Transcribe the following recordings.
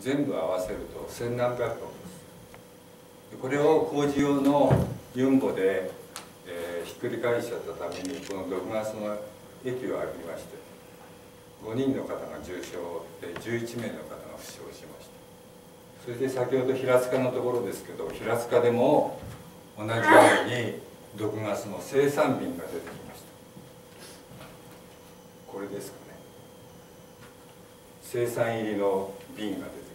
全部合わせると。千何百トンです。これを工事用のユンボで、えー、ひっくり返しちゃったためにこの毒ガスの液を浴びまして5人の方が重傷で11名の方が負傷しました。それで先ほど平塚のところですけど平塚でも同じように毒ガスの生産瓶が出てきました。これですかね。生産入りの瓶が出て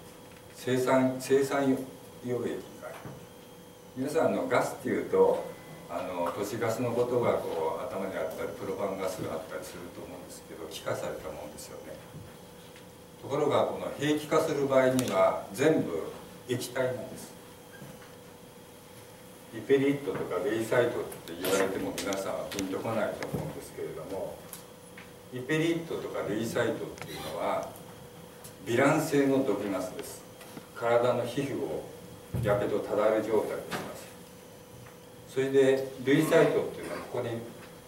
生産生産溶液が皆さんのガスっていうとあの都市ガスのことがこう頭にあったりプロパンガスがあったりすると思うんですけど気化されたもんですよね。ところがこの兵器化する場合には全部液体なんです。イペリットとかレイサイトって言われても皆さんはピンとこないと思うんですけれどもイペリットとかレイサイトっていうのはヴィラン性の毒ガスです。体の皮膚をやけどただれ状態にします。それで類イサイトっていうのはここに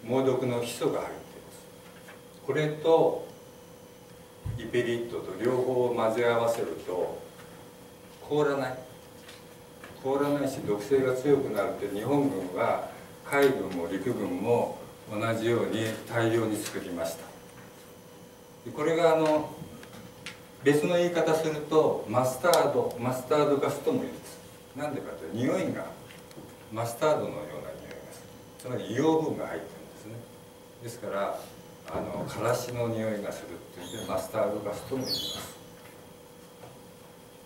猛毒のヒ素が入っています。これとイペリットと両方を混ぜ合わせると凍らない。凍らないし毒性が強くなるって日本軍は海軍も陸軍も同じように大量に作りました。これがあの別の言い方するとマスタードマスタードガスとも言うんです。なんでかというと匂いがマスタードのような匂いがする。つまり硫黄分が入ってるんですね。ですからあのからしの匂いがするっていうんでマスタードガスとも言います。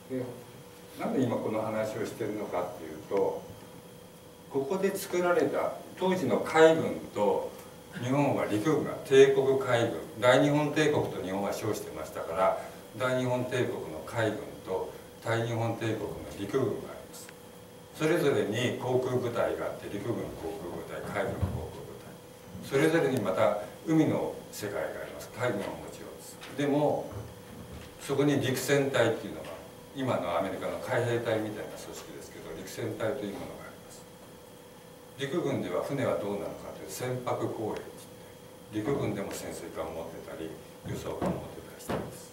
でなんで今この話をしてるのかっていうとここで作られた当時の海軍と日本は陸軍が帝国海軍大日本帝国と日本は称してましたから大日本帝国の海軍と大日本帝国の陸軍があります。それぞれに航空部隊があって陸軍航空部隊海軍航空部隊。それぞれにまた海の世界があります。海軍はもちろんですでもそこに陸戦隊っていうのが今のアメリカの海兵隊みたいな組織ですけど陸戦隊というものがあります。陸軍では船はどうなのかという船舶攻撃陸軍でも潜水艦を持ってたり輸送艦を持ってたりしてます。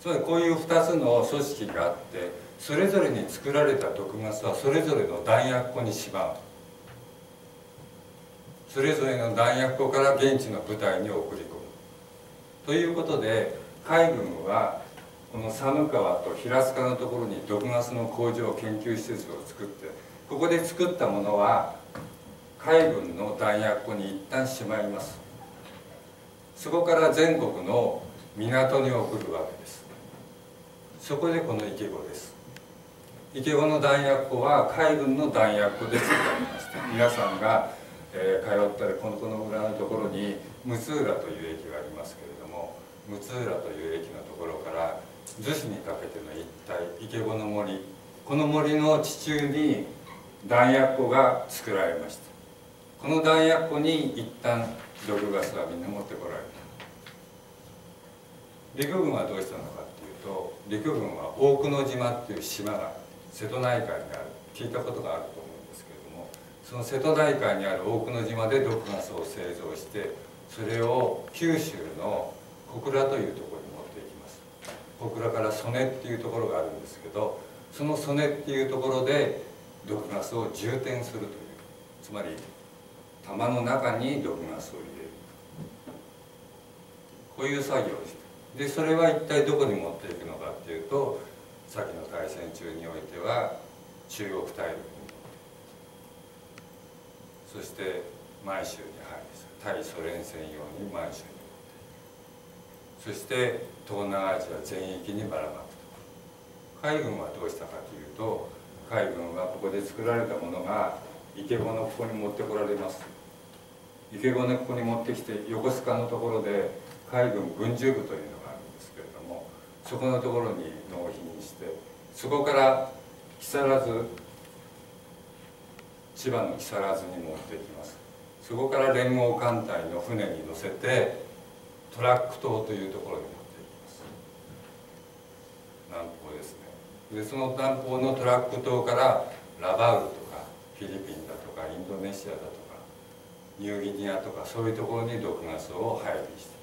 つまりこういう2つの組織があってそれぞれに作られた毒ガスはそれぞれの弾薬庫にしまう。それぞれの弾薬庫から現地の部隊に送り込む。ということで海軍はこの寒川と平塚のところに毒ガスの工場研究施設を作ってここで作ったものは海軍の弾薬庫に一旦しまいます。そこから全国の港に送るわけです。そこでこの池子です。池子の弾薬庫は海軍の弾薬庫で作られました皆さんが、えー、通ったりこのこの村のところに六浦という駅がありますけれども六浦という駅のところから逗子にかけての一帯池子の森この森の地中に弾薬庫が作られました。この弾薬庫に一旦毒ガスはみんな持ってこられた。陸軍はどうしたのか。と陸軍は大久野島っていう島が瀬戸内海にある。聞いたことがあると思うんですけれどもその瀬戸内海にある大久野島で毒ガスを製造してそれを九州の小倉というところに持っていきます。小倉から曽根っていうところがあるんですけどその曽根っていうところで毒ガスを充填するというつまり玉の中に毒ガスを入れる。こういう作業をしてでそれは一体どこに持っていくのかっていうと先の大戦中においては中国大陸に。そして満州に入り対ソ連専用に満州にそして東南アジア全域にばらまくと。海軍はどうしたかというと海軍はここで作られたものが池子のここに持ってこられます。池子のここに持ってきて横須賀のところで海軍軍需部というのそこのところに納品してそこから木更津千葉の木更津に持ってきます。そこから連合艦隊の船に乗せてトラック島というところに持っていきます。南方ですね。でその南方のトラック島からラバウルとかフィリピンだとかインドネシアだとかニューギニアとかそういうところに毒ガスを配備して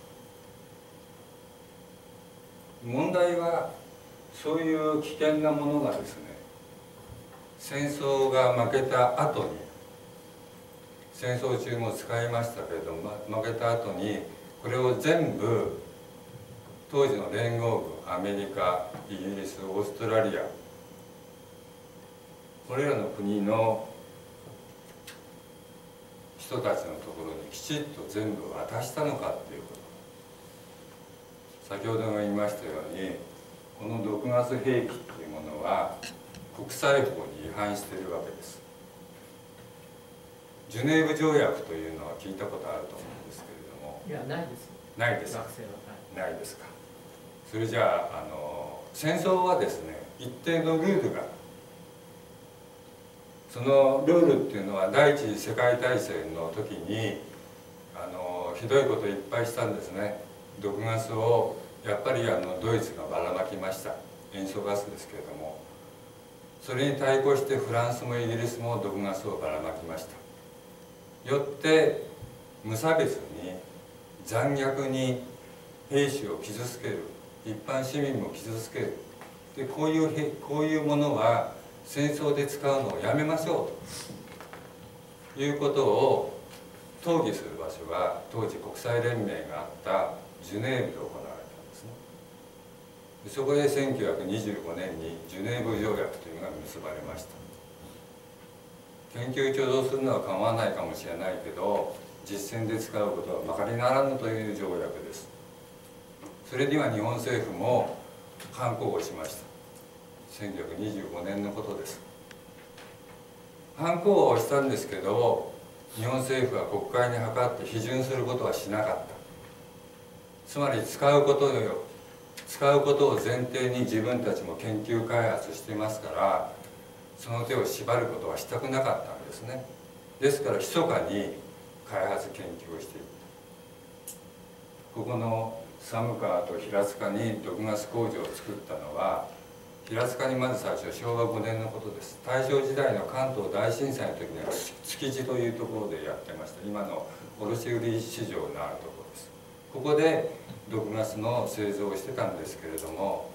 問題はそういう危険なものがですね戦争が負けた後に戦争中も使いましたけれども負けた後にこれを全部当時の連合軍アメリカイギリスオーストラリアこれらの国の人たちのところにきちっと全部渡したのかっていうこと。先ほども言いましたようにこの毒ガス兵器っていうものは国際法に違反しているわけです。ジュネーブ条約というのは聞いたことあると思うんですけれども。いやないです。ないです学生はないですか？それじゃああの戦争はですね一定のルールがそのルールっていうのは第一次世界大戦の時にあのひどいこといっぱいしたんですね毒ガスをやっぱりあのドイツがばらまきました。塩素ガスですけれども。それに対抗してフランスもイギリスも毒ガスをばらまきました。よって無差別に残虐に兵士を傷つける。一般市民も傷つける。でこういうこういうものは戦争で使うのをやめましょう。ということを討議する場所が当時国際連盟があったジュネーブで行われたんですね。でそこで1925年にジュネーブ条約というのが結ばれました。研究共同するのは構わないかもしれないけど実践で使うことはまかりならぬという条約です。それには日本政府も反抗をしました。1925年のことです。反抗をしたんですけど日本政府は国会に諮って批准することはしなかった。つまり使うことよ。使うことを前提に自分たちも研究開発していますからその手を縛ることはしたくなかったんですね。ですから密かに開発研究をしていった。ここの寒川と平塚に毒ガス工場を作ったのは平塚にまず最初昭和5年のことです。大正時代の関東大震災の時には築地というところでやってました。今の卸売市場のあるとここで毒ガスの製造をしてたんですけれども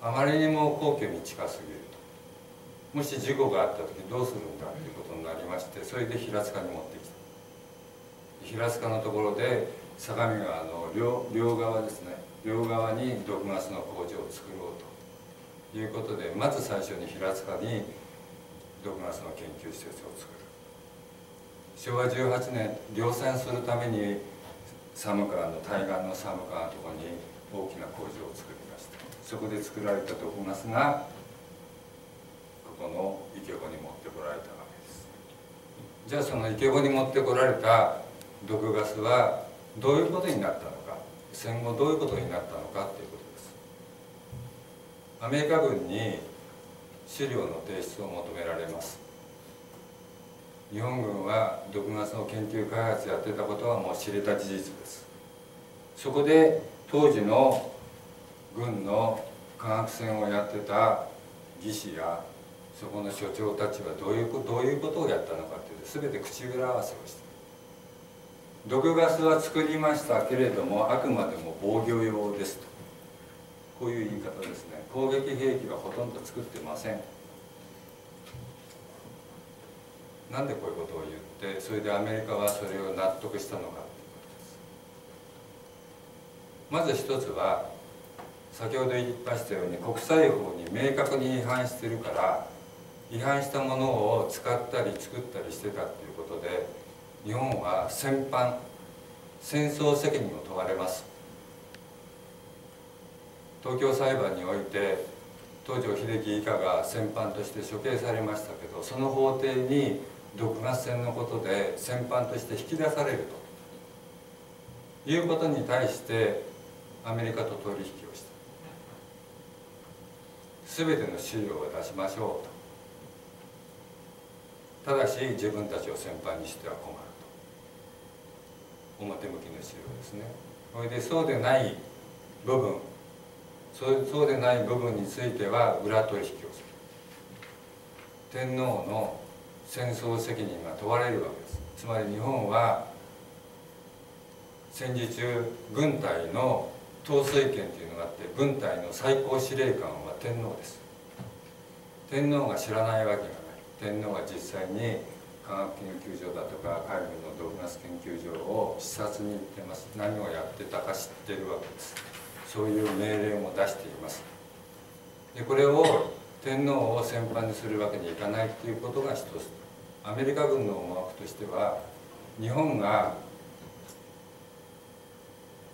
あまりにも皇居に近すぎる。ともし事故があった時どうするんだということになりましてそれで平塚に持ってきた平塚のところで相模川の両両側ですね両側に毒ガスの工場を作ろうということでまず最初に平塚に毒ガスの研究施設を作る。昭和18年量産するために寒川の対岸の寒川のところに大きな工場を作りました。そこで作られた毒ガスがここの池子に持ってこられたわけです。じゃあその池子に持ってこられた毒ガスはどういうことになったのか戦後どういうことになったのかっていうことです。アメリカ軍に資料の提出を求められます。日本軍は毒ガスの研究開発やってたことはもう知れた事実です。そこで当時の軍の科学戦をやってた技師やそこの所長たちはどういうどういうことをやったのかっていうと全て口裏合わせをして。毒ガスは作りましたけれどもあくまでも防御用ですと。こういう言い方ですね。攻撃兵器はほとんど作ってません。なんでこういうことを言ってそれでアメリカはそれを納得したのか。まず一つは先ほど言いましたように国際法に明確に違反してるから違反したものを使ったり作ったりしてたっていうことで日本は戦犯戦争責任を問われます。東京裁判において東条英機以下が戦犯として処刑されましたけどその法廷に毒ガス戦のことで戦犯として引き出されると。いうことに対してアメリカと取引をした。全ての資料を出しましょうと。ただし自分たちを戦犯にしては困ると。表向きの資料ですね。それでそうでない部分。そうそうでない部分については裏取引をする。天皇の戦争責任が問われるわけです。つまり日本は戦時中軍隊の統制権というのがあって軍隊の最高司令官は天皇です。天皇が知らないわけがない。天皇が実際に科学研究所だとか海軍の毒ガス研究所を視察に行ってます。何をやってたか知ってるわけです。そういう命令も出しています。でこれを天皇を先般にするわけにいかないっていうことが一つ。アメリカ軍の思惑としては日本が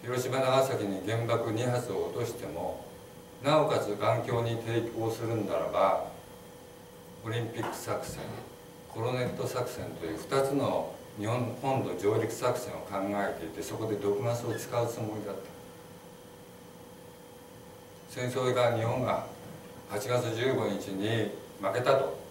広島長崎に原爆2発を落としてもなおかつ環境に抵抗するんならばオリンピック作戦コロネット作戦という2つの日本本土上陸作戦を考えていてそこで毒ガスを使うつもりだった。戦争が日本が8月15日に負けたと。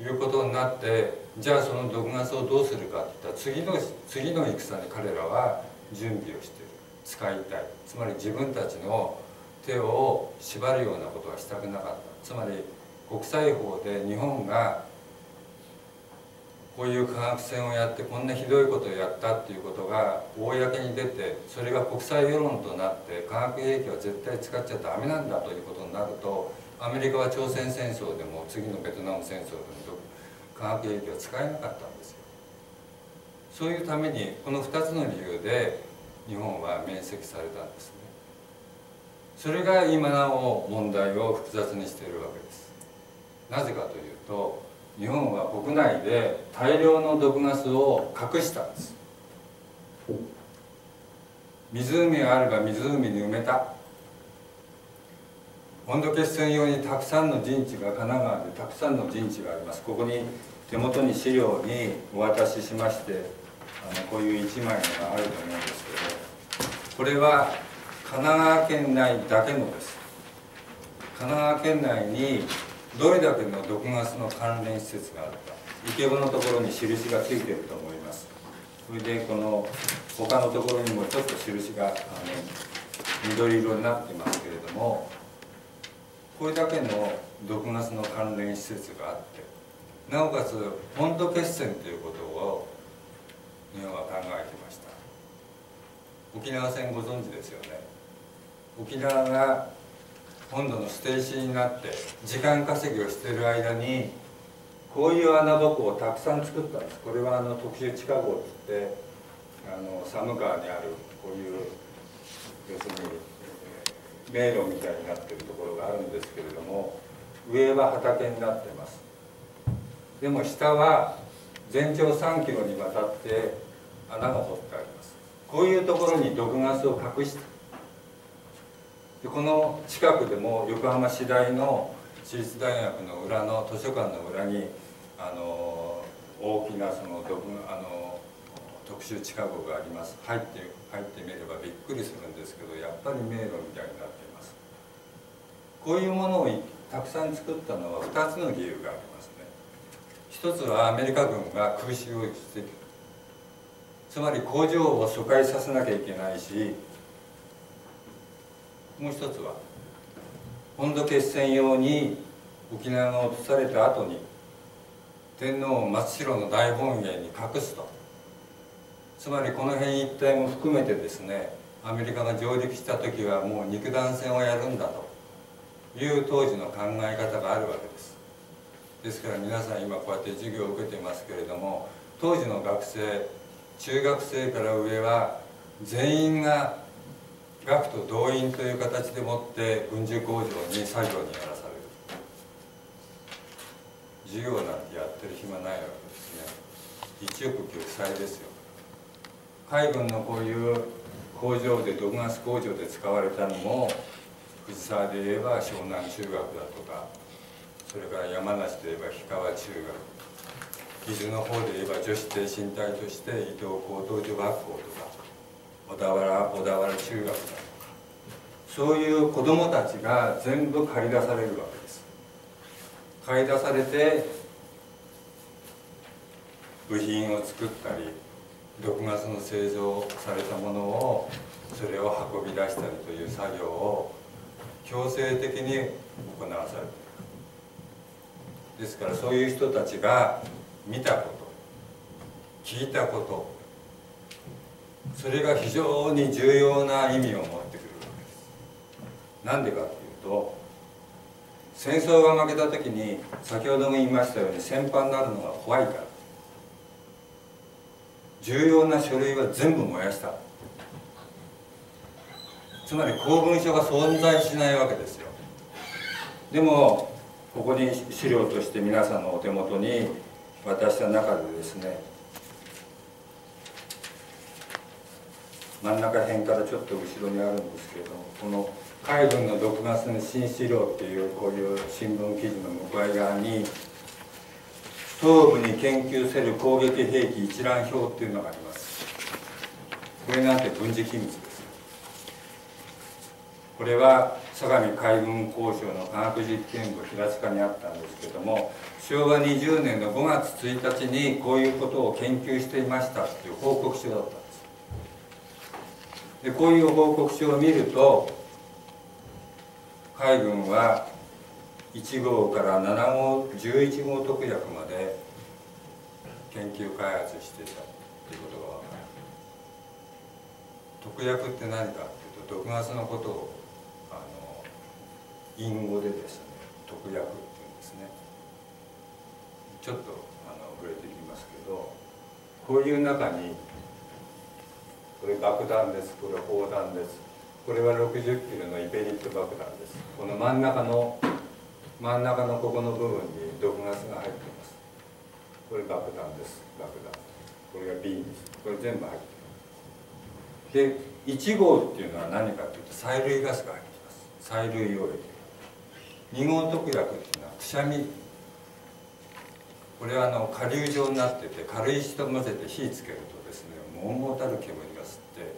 いうことになってじゃあその毒ガスをどうするかっていったら次の次の戦に彼らは準備をしている。使いたい。つまり自分たちの手を縛るようなことはしたくなかった。つまり国際法で日本がこういう科学戦をやってこんなひどいことをやったっていうことが公に出てそれが国際世論となって化学兵器は絶対使っちゃダメなんだということになるとアメリカは朝鮮戦争でも次のベトナム戦争でも化学兵器は使えなかったんですよ。そういうためにこの2つの理由で日本は免責されたんですね。それが今なお問題を複雑にしているわけです。なぜかというと日本は国内で大量の毒ガスを隠したんです。湖があれば湖に埋めた温度決戦用にたくさんの陣地が神奈川でたくさんの陣地があります。ここに手元に資料にお渡ししましてあのこういう1枚のがあると思うんですけどこれは神奈川県内だけのです。神奈川県内にどれだけの毒ガスの関連施設があるか。イケボのところに印がついてると思います。それでこの他のところにもちょっと印があの緑色になってますけれどもこれだけの毒ガスの関連施設があってなおかつ本土決戦ということを日本は考えてました。沖縄戦ご存知ですよね。沖縄が本土の捨て石になって時間稼ぎをしている間にこういう穴ぼこをたくさん作ったんです。これはあの特殊地下壕っていってあの寒川にあるこういう要するに迷路みたいになってるところがあるんですけれども上は畑になってます。でも下は全長3キロにわたって穴が掘ってあります。こういうところに毒ガスを隠した。でこの近くでも横浜市大の私立大学の裏の図書館の裏にあの大きなその毒あの特殊地下壕があります。入って入ってみればびっくりするんですけどやっぱり迷路みたいになってこういうものをたくさん作ったのは2つの理由がありますね。一つはアメリカ軍が空襲をしてつまり工場を疎開させなきゃいけないしもう一つは本土決戦用に沖縄が落とされた後に天皇を松代の大本営に隠すと。つまりこの辺一帯も含めてですねアメリカが上陸した時はもう肉弾戦をやるんだと。いう当時の考え方があるわけです。ですから皆さん今こうやって授業を受けてますけれども当時の学生中学生から上は全員が学徒動員という形でもって軍需工場に作業にやらされる。授業なんてやってる暇ないわけですね。一億玉砕ですよ。海軍のこういう工場で毒ガス工場で使われたのも藤沢で言えば湘南中学だとかそれから山梨で言えば氷川中学伊豆の方で言えば女子挺身隊として伊東高等女学校とか小田原小田原中学だとかそういう子どもたちが全部駆り出されるわけです。駆り出されて部品を作ったり毒ガスの製造されたものをそれを運び出したりという作業を強制的に行わされているですからそういう人たちが見たこと聞いたことそれが非常に重要な意味を持ってくるわけでなんでかっていうと戦争が負けた時に先ほども言いましたように戦犯になるのが怖いから。重要な書類は全部燃やした。つまり公文書が存在しないわけですよ。でもここに資料として皆さんのお手元に渡した中でですね真ん中辺からちょっと後ろにあるんですけれどもこの海軍の6月の新資料っていうこういう新聞記事の向かい側に東部に研究せる攻撃兵器一覧表っていうのがあります。これなんて軍事機密です。これは相模海軍工廠の科学実験部平塚にあったんですけども昭和20年の5月1日にこういうことを研究していましたっていう報告書だったんです。でこういう報告書を見ると海軍は1号から7号11号特約まで研究開発してたっていうことが分かる。特約って何かっていうと毒ガスのことを隠語でですね特約っていうんですね。ちょっとあの触れていきますけどこういう中にこれ爆弾ですこれ砲弾です。これは60キロのイペリット爆弾です。この真ん中の真ん中のここの部分に毒ガスが入ってます。これ爆弾です爆弾。これがビームです。これ全部入っているで1号っていうのは何かというと催涙ガスが入ってます。催涙溶液。2号特約っていうのはくしゃみこれはあの下流状になってて軽石と混ぜて火つけるとですね悶々たる煙が吸って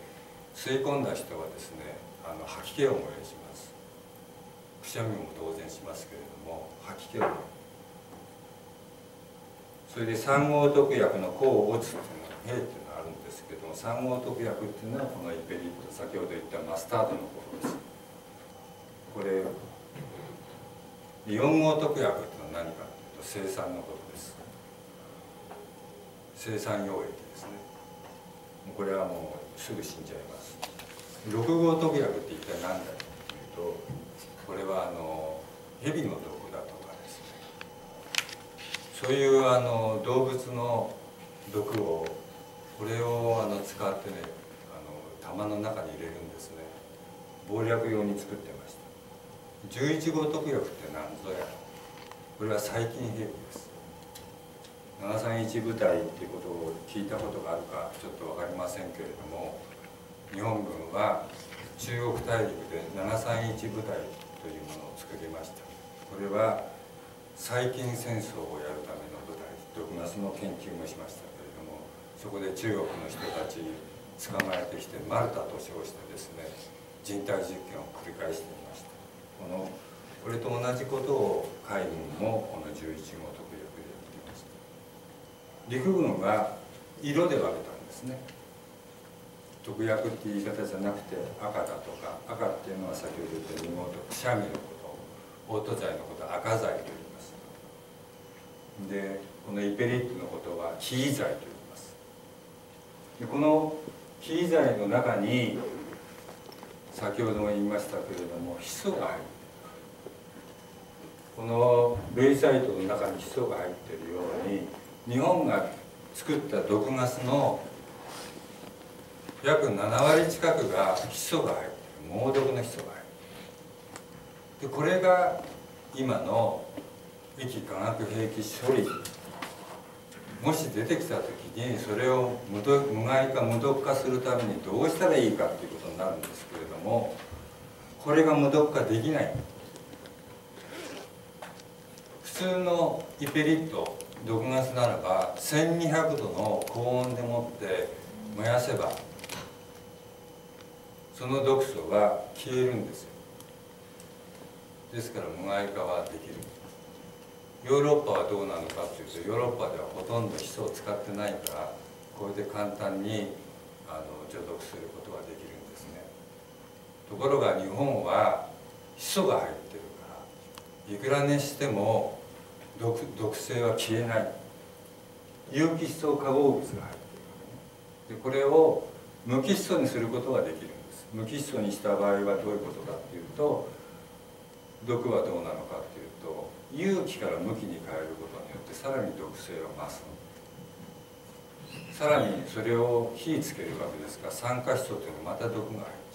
吸い込んだ人はですねあの吐き気を燃やします。くしゃみも当然しますけれども吐き気を。燃やそれで三号特約の甲を打つっていうのは兵っていうのがあるんですけども三号特約っていうのはこのイペリット先ほど言ったマスタードのことです。これ四号特約っていうのは何かというと生産のことです。生産溶液ですね。これはもうすぐ死んじゃいます。6号特約って一体何だというとこれはあの蛇の毒だとかですね。そういうあの動物の毒をこれをあの使ってねあの玉の中に入れるんですね。謀略用に作ってました11号特約って何ぞや。これは細菌兵器です。731部隊っていうことを聞いたことがあるかちょっと分かりませんけれども日本軍は中国大陸で731部隊というものを作りました。これは細菌戦争をやるための部隊毒ガスの研究もしました。けれどもそこで中国の人たち捕まえてきてマルタと称してですね人体実験を繰り返していました。このこれと同じことを海軍もこの11号特約でやっていました。陸軍は色で分けたんですね。特約っていう言い方じゃなくて赤だとか赤っていうのは先ほど言った妹くしゃみのことオート剤のこと赤剤と言います。でこのイペリットのことはキー剤と言います。でこのキー剤の中に先ほども言いましたけれどもヒ素が入ってこのベイサイトの中にヒ素が入ってるように日本が作った毒ガスの約7割近くがヒ素が入ってる。猛毒のヒ素が入ってる。でこれが今の液化学兵器処理。もし出てきた時にそれを無害化無毒化するためにどうしたらいいかっていうことになるんですけどもこれが無毒化できない。普通のイペリット毒ガスならば1200度の高温でもって燃やせばその毒素が消えるんですよ。ですから無害化はできる。ヨーロッパはどうなのかというとヨーロッパではほとんどヒ素を使ってないからこれで簡単にあの除毒することができる。ところが日本はヒ素が入ってるからいくら熱しても毒毒性は消えない。有機ヒ素化合物が入ってるでこれを無機ヒ素にすることができるんです。無機ヒ素にした場合はどういうことかっていうと毒はどうなのかっていうと有機から無機に変えることによってさらに毒性を増すさらにそれを火つけるわけですから酸化ヒ素というのはまた毒が入っちゃう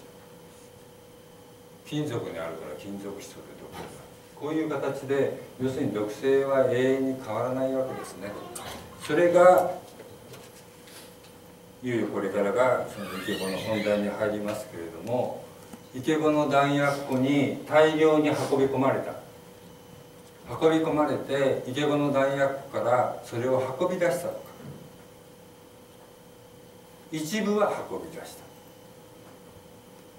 金属にあるから金属ヒ素で毒がこういう形で要するに毒性は永遠に変わらないわけですね。それがいよいよこれからがそのイケボの本題に入りますけれどもイケボの弾薬庫に大量に運び込まれた。運び込まれてイケボの弾薬庫からそれを運び出したのか。一部は運び出した。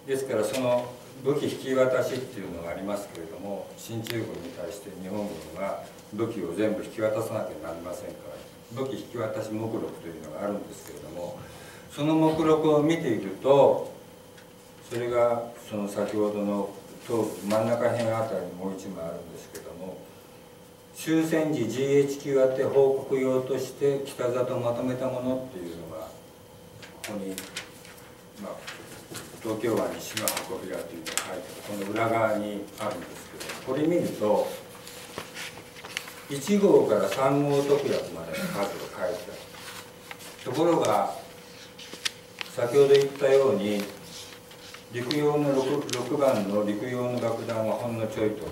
ですからその武器引き渡しっていうのがありますけれども進駐軍に対して日本軍は武器を全部引き渡さなきゃなりませんから武器引き渡し目録というのがあるんですけれどもその目録を見ているとそれがその先ほどの真ん中辺あたりにもう一枚あるんですけども終戦時 GHQ 宛て報告用として北里まとめたものっていうのがここに、東京湾に島運び屋というのが書いてあるこの裏側にあるんですけどこれ見ると1号から3号特約までの数が書いてある。ところが先ほど言ったように陸用の 6, 6番の陸用の爆弾はほんのちょいと。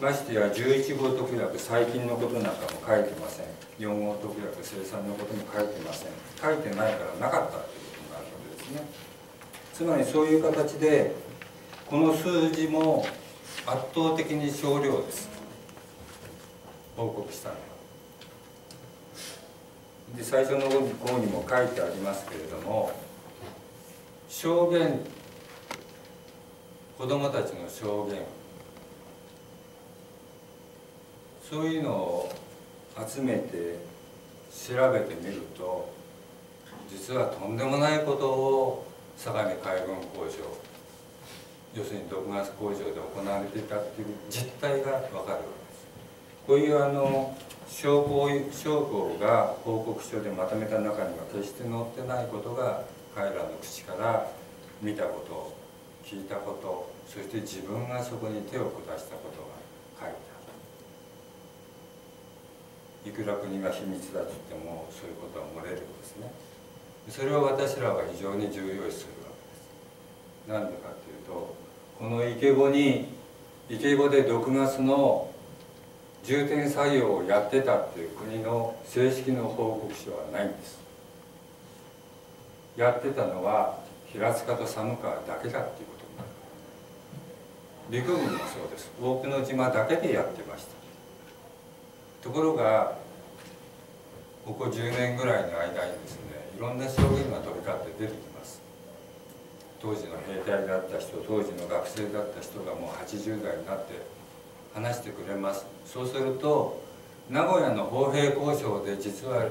ましてや11号特約最近のことなんかも書いてません。4号特約生産のことも書いてません。書いてないからなかったですね。つまりそういう形でこの数字も圧倒的に少量です。報告したのは。で最初の号にも書いてありますけれども証言子どもたちの証言そういうのを集めて調べてみると実はとんでもないことを相模海軍工場要するに毒ガス工場で行われていたっていう実態が分かるわけです。こういうあの証拠証拠が報告書でまとめた中には決して載ってないことが彼らの口から見たこと聞いたことそして自分がそこに手を下したことが書いてあるいくら国が秘密だと言ってもそういうことは漏れるんですね。それを私らは非常に重要視するわけです。なんでかっていうとこのイケボにイケボで毒ガスの重点作業をやってたっていう国の正式の報告書はないんです。やってたのは平塚と寒川だけだっていうことになる。陸軍もそうです。多くの島だけでやってました。ところがここ10年ぐらいの間にですねいろんな証言が飛び交って出てきます。当時の兵隊だった人当時の学生だった人がもう80代になって話してくれます。そうすると名古屋の砲兵交渉で実は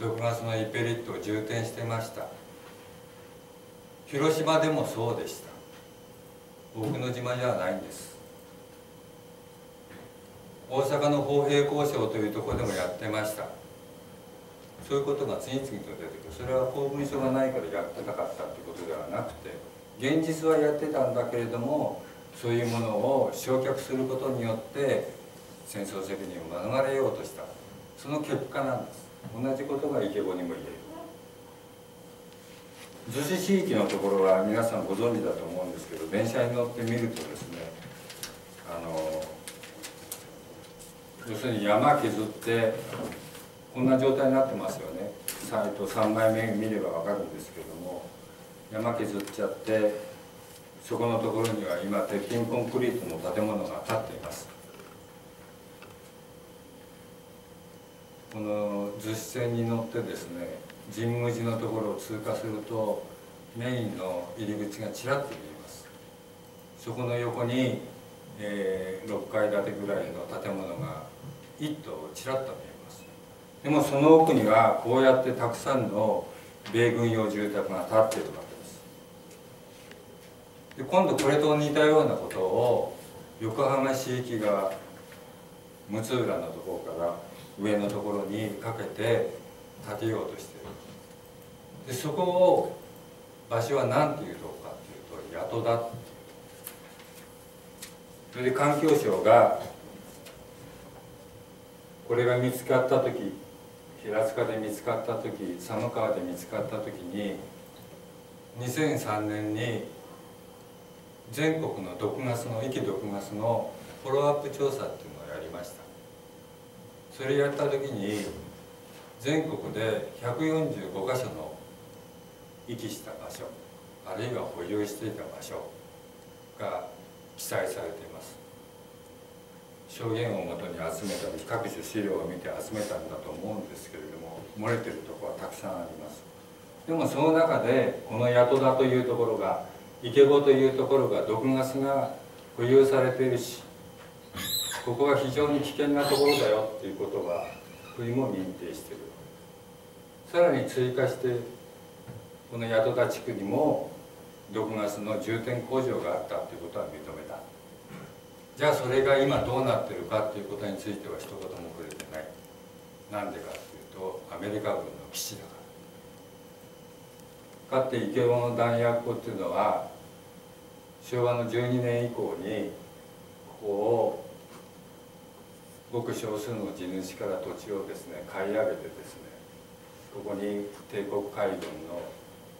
毒ガスのイペリットを充填してました。広島でもそうでした。僕の島じゃないんです。大阪の砲兵交渉というところでもやってました。そういうことが次々と出てくる。それは公文書がないからやってなかったってことではなくて現実はやってたんだけれどもそういうものを焼却することによって戦争責任を免れようとした。その結果なんです。同じことがイケボにも言える。逗子地域のところは皆さんご存知だと思うんですけど電車に乗ってみるとですねあの要するに山削ってこんな状態になってますよね。サイト3枚目見れば分かるんですけども山削っちゃってそこのところには今鉄筋コンクリートの建物が建っています。この逗子線に乗ってですね神宮寺のところを通過するとメインの入り口がちらっと見えます。そこの横に、えー、6階建てぐらいの建物が一棟ちらっと見えますでもその奥にはこうやってたくさんの米軍用住宅が建っているわけです。で今度これと似たようなことを横浜市域が六浦のところから上のところにかけて建てようとしてる。でそこを場所は何ていうとこかっていうと宿だそれで環境省がこれが見つかった時平塚で見つかった時佐野川で見つかった時に2003年に全国の毒ガスの息毒ガスのフォローアップ調査っていうのをやりました。それやった時に全国で145箇所の遺棄した場所あるいは保有していた場所が記載されています。証言をもとに集めたり各種資料を見て集めたんだと思うんですけれども漏れてるところはたくさんあります。でもその中でこの八戸田というところが池子というところが毒ガスが保有されているしここは非常に危険なところだよっていうことは国も認定している。さらに追加してこの八戸田地区にも毒ガスの重点工場があったということは認めじゃあそれが今どうなってるかっていうことについては一言も触れてない。なんでかっていうとアメリカ軍の基地だから。かつて池尾の弾薬庫っていうのは昭和の12年以降にここをごく少数の地主から土地をですね買い上げてですねここに帝国海軍の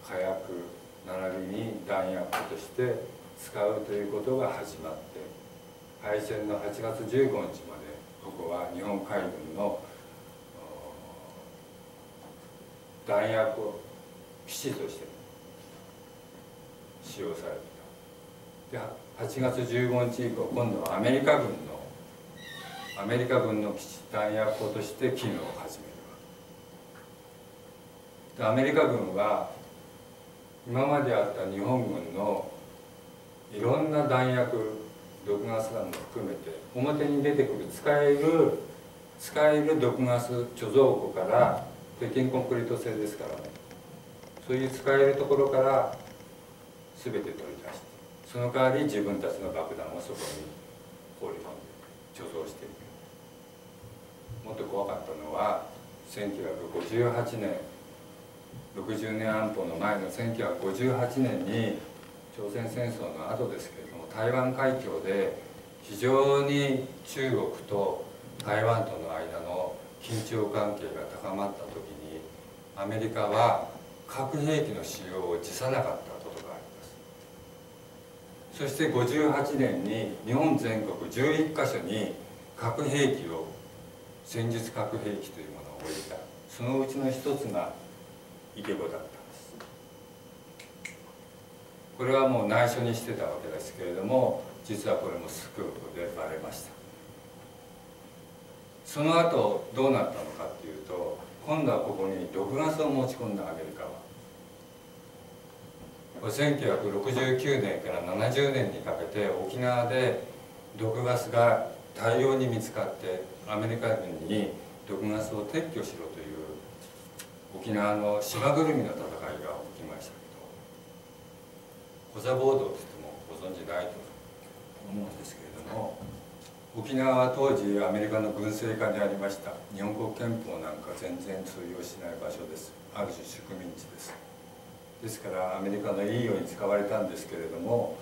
火薬並びに弾薬庫として使うということが始まって敗戦の8月15日までここは日本海軍の弾薬を基地として使用されていた。で8月15日以降今度はアメリカ軍のアメリカ軍の基地弾薬庫として機能を始める。でアメリカ軍は今まであった日本軍のいろんな弾薬毒ガス弾も含めて表に出てくる使える使える毒ガス貯蔵庫から鉄筋コンクリート製ですからね。そういう使えるところから全て取り出してその代わり自分たちの爆弾をそこに放り込んで貯蔵していく。もっと怖かったのは1958年60年安保の前の1958年に朝鮮戦争の後ですけど台湾海峡で非常に中国と台湾との間の緊張関係が高まった時にアメリカは核兵器の使用を辞さなかったことがあります。そして58年に日本全国11カ所に核兵器を戦術核兵器というものを置いた。そのうちの一つが池子だった。これはもう内緒にしてたわけですけれども実はこれもスクープでバレました。その後どうなったのかっていうと今度はここに毒ガスを持ち込んだアメリカは1969年から70年にかけて沖縄で毒ガスが大量に見つかってアメリカ軍に毒ガスを撤去しろという沖縄の島ぐるみの戦いが起きましたけどコザ暴動といってもご存知ないと思うんですけれども沖縄は当時アメリカの軍政下にありました。日本国憲法なんか全然通用しない場所です。ある種植民地です。ですからアメリカのいいように使われたんですけれども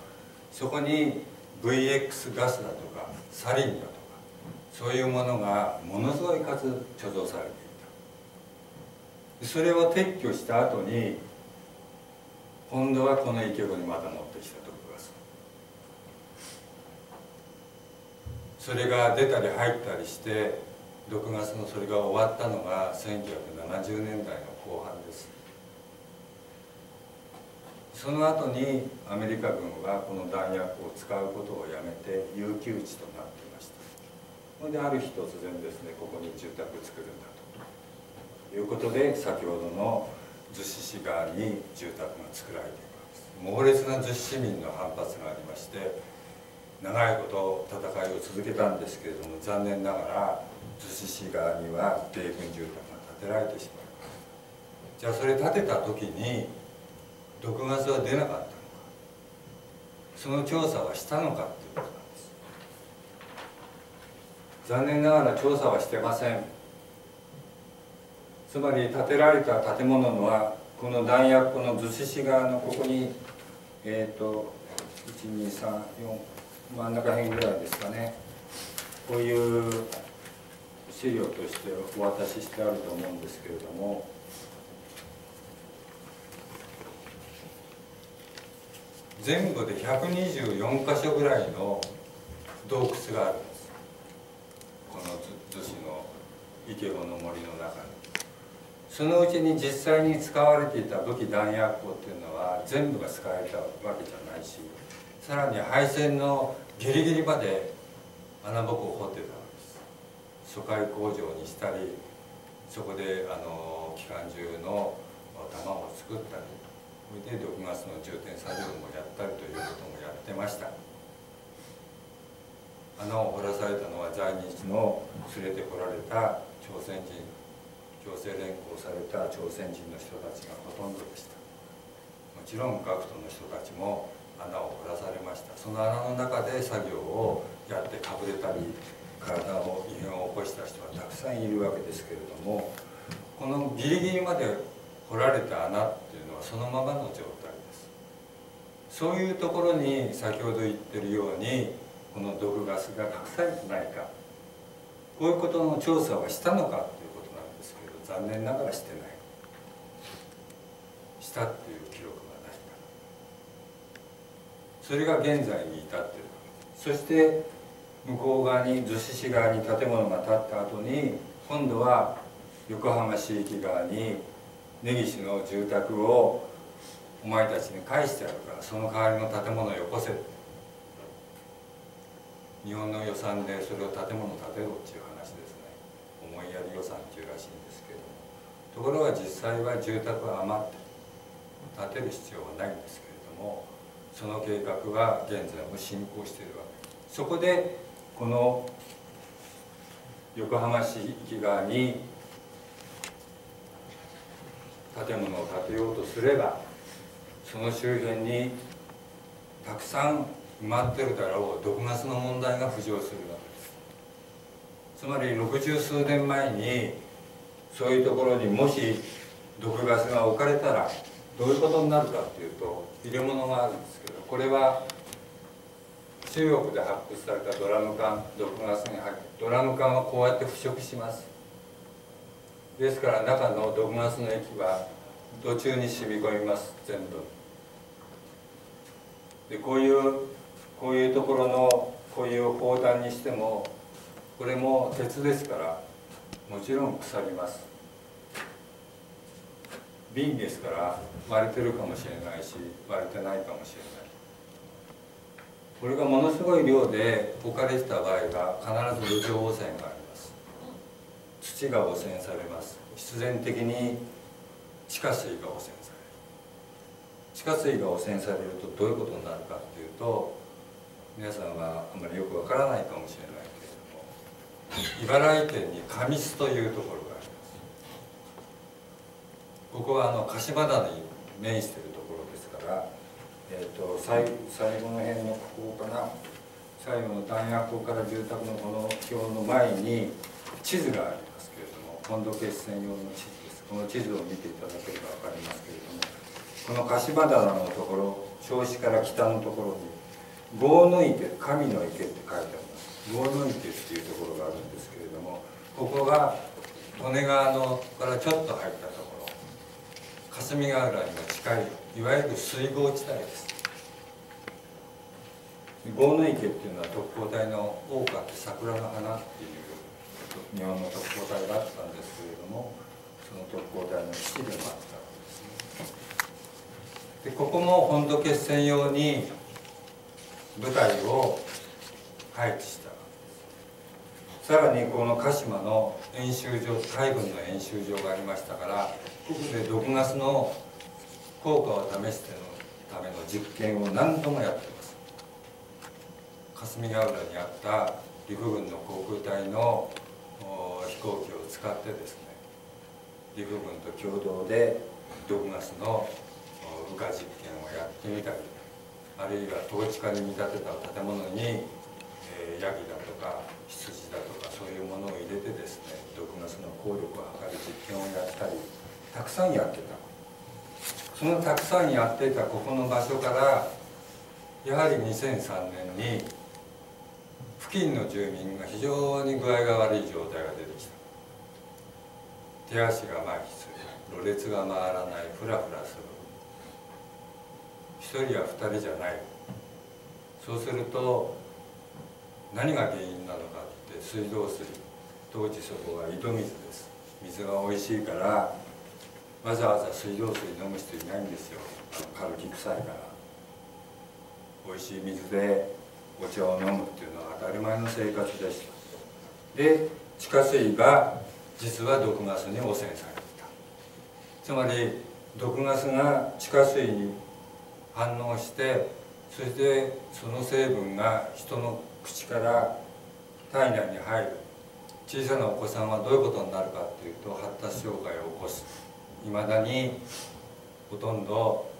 そこに VX ガスだとかサリンだとかそういうものがものすごい数貯蔵されていた。それを撤去した後に今度はこの池子にまた持ってきた毒ガスそれが出たり入ったりして毒ガスのそれが終わったのが1970年代の後半です。その後にアメリカ軍はこの弾薬を使うことをやめて有給地となっていました。ほんである日突然ですねここに住宅作るんだと。いうことで先ほどの逗子市側に住宅が作られていくわけです。猛烈な逗子市民の反発がありまして長いこと戦いを続けたんですけれども残念ながら逗子市側には米軍住宅が建てられてしまいます。じゃあそれ建てた時に毒ガスは出なかったのか。その調査はしたのかっていうことなんです。残念ながら調査はしてません。つまり建てられた建物のはこの弾薬庫の逗子市側のここにえっ、ー、と1234真ん中辺ぐらいですかね。こういう資料としてお渡ししてあると思うんですけれども。全部で124箇所ぐらいの洞窟があるんです。この逗子の池子の森の中に。そのうちに実際に使われていた武器弾薬庫っていうのは全部が使えたわけじゃないしさらに配線のギリギリまで穴ぼこを掘ってたんです。疎開工場にしたりそこであの機関銃の弾を作ったりそれで毒ガスの充填作業もやったりということもやってました。穴を掘らされたのは在日の連れてこられた朝鮮人強制連行された朝鮮人の人たちがほとんどでした。もちろん学徒の人たちも穴を掘らされました。その穴の中で作業をやってかぶれたり体を異変を起こした人はたくさんいるわけですけれどもこのギリギリまで掘られた穴っていうのはそのままの状態です。そういうところに先ほど言ってるようにこの毒ガスが隠されてないか。こういうことの調査はしたのかとい残念ながらしてない。したっていう記録がないかそれが現在に至ってる。そして向こう側に逗子市側に建物が建った後に今度は横浜市駅側に根岸の住宅をお前たちに返してやるからその代わりの建物をよこせ。日本の予算でそれを建物建てろっていう話ですね。思いやり予算っていうらしいんですけれどもところが実際は住宅は余って建てる必要はないんですけれどもその計画は現在も進行しているわけです。そこでこの横浜市駅側に建物を建てようとすればその周辺にたくさん埋まってるだろう毒ガスの問題が浮上するわけです。つまり六十数年前にそういうところにもし毒ガスが置かれたらどういうことになるかっていうと入れ物があるんですけどこれは中国で発掘されたドラム缶毒ガスに入ってドラム缶はこうやって腐食します。ですから中の毒ガスの液は途中に染み込みます全部。でこういうこういうところのこういう砲弾にしてもこれも鉄ですからもちろん腐ります。瓶ですから割れてるかもしれないし割れてないかもしれない。これがものすごい量で置かれてた場合は必ず路上汚染があります。土が汚染されます。必然的に地下水が汚染される。地下水が汚染されるとどういうことになるかっていうと皆さんはあんまりよくわからないかもしれない。茨城県に神栖というところがあります。ここはあの鹿島田に面しているところですから、えーと、最最後の辺のここかな。最後の弾薬庫から住宅のこの表の前に地図がありますけれども温度決戦用の地図です。この地図を見ていただければ分かりますけれどもこの鹿島棚のところ銚子から北のところに郷の池神の池って書いてあります郷の池っていうところがあるんですけれどもここが利根川のからちょっと入ったところ霞ヶ浦にも近いいわゆる水郷地帯です。郷の池っていうのは特攻隊の大花って桜の花っていう日本の特攻隊があったんですけれどもその特攻隊の基地でもあったわけですね。でここも本土決戦用に部隊を配置したさらにこの鹿島の演習場海軍の演習場がありましたからで毒ガスの効果を試してのための実験を何度もやっています。霞ヶ浦にあった陸軍の航空隊の飛行機を使ってですね陸軍と共同で毒ガスの羽化実験をやってみたりあるいは統治下に見立てた建物に、えー、ヤギだとか羊だとかそういうものを入れてですね毒ガスの効力を測る実験をやったりたくさんやってた。そのたくさんやっていたここの場所からやはり2003年に付近の住民が非常に具合が悪い状態が出てきた。手足が麻痺する。ろれつが回らない。フラフラする。一人や二人じゃない。そうすると何が原因なのか水道水。当時そこは井戸水です。水が美味しいからわざわざ水道水飲む人いないんですよ。カルキ臭いから。美味しい水でお茶を飲むっていうのは当たり前の生活でした。で地下水が実は毒ガスに汚染されていた。つまり毒ガスが地下水に反応してそしてその成分が人の口から体内に入る小さなお子さんはどういうことになるかっていうと発達障害を起こす。いまだにほとんど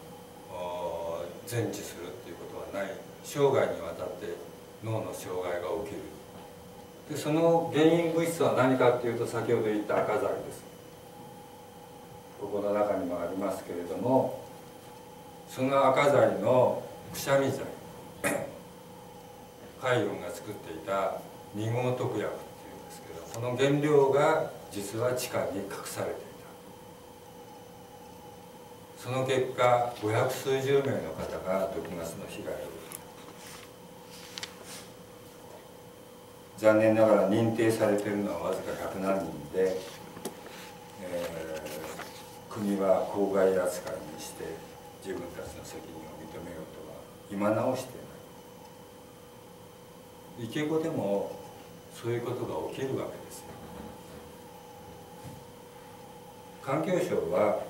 全治するっていうことはない。生涯にわたって脳の障害が起きる。でその原因物質は何かっていうと先ほど言った赤剤です。ここの中にもありますけれどもその赤剤のくしゃみ剤。海運が作っていた二号特薬っていうんですけどこの原料が実は地下に隠されていた。その結果五百数十名の方が毒ガスの被害を受けた。残念ながら認定されているのはわずか100何人で、えー、国は公害扱いにして自分たちの責任を認めようとは今直していない。池子でもそういうことが起きるわけです環境省は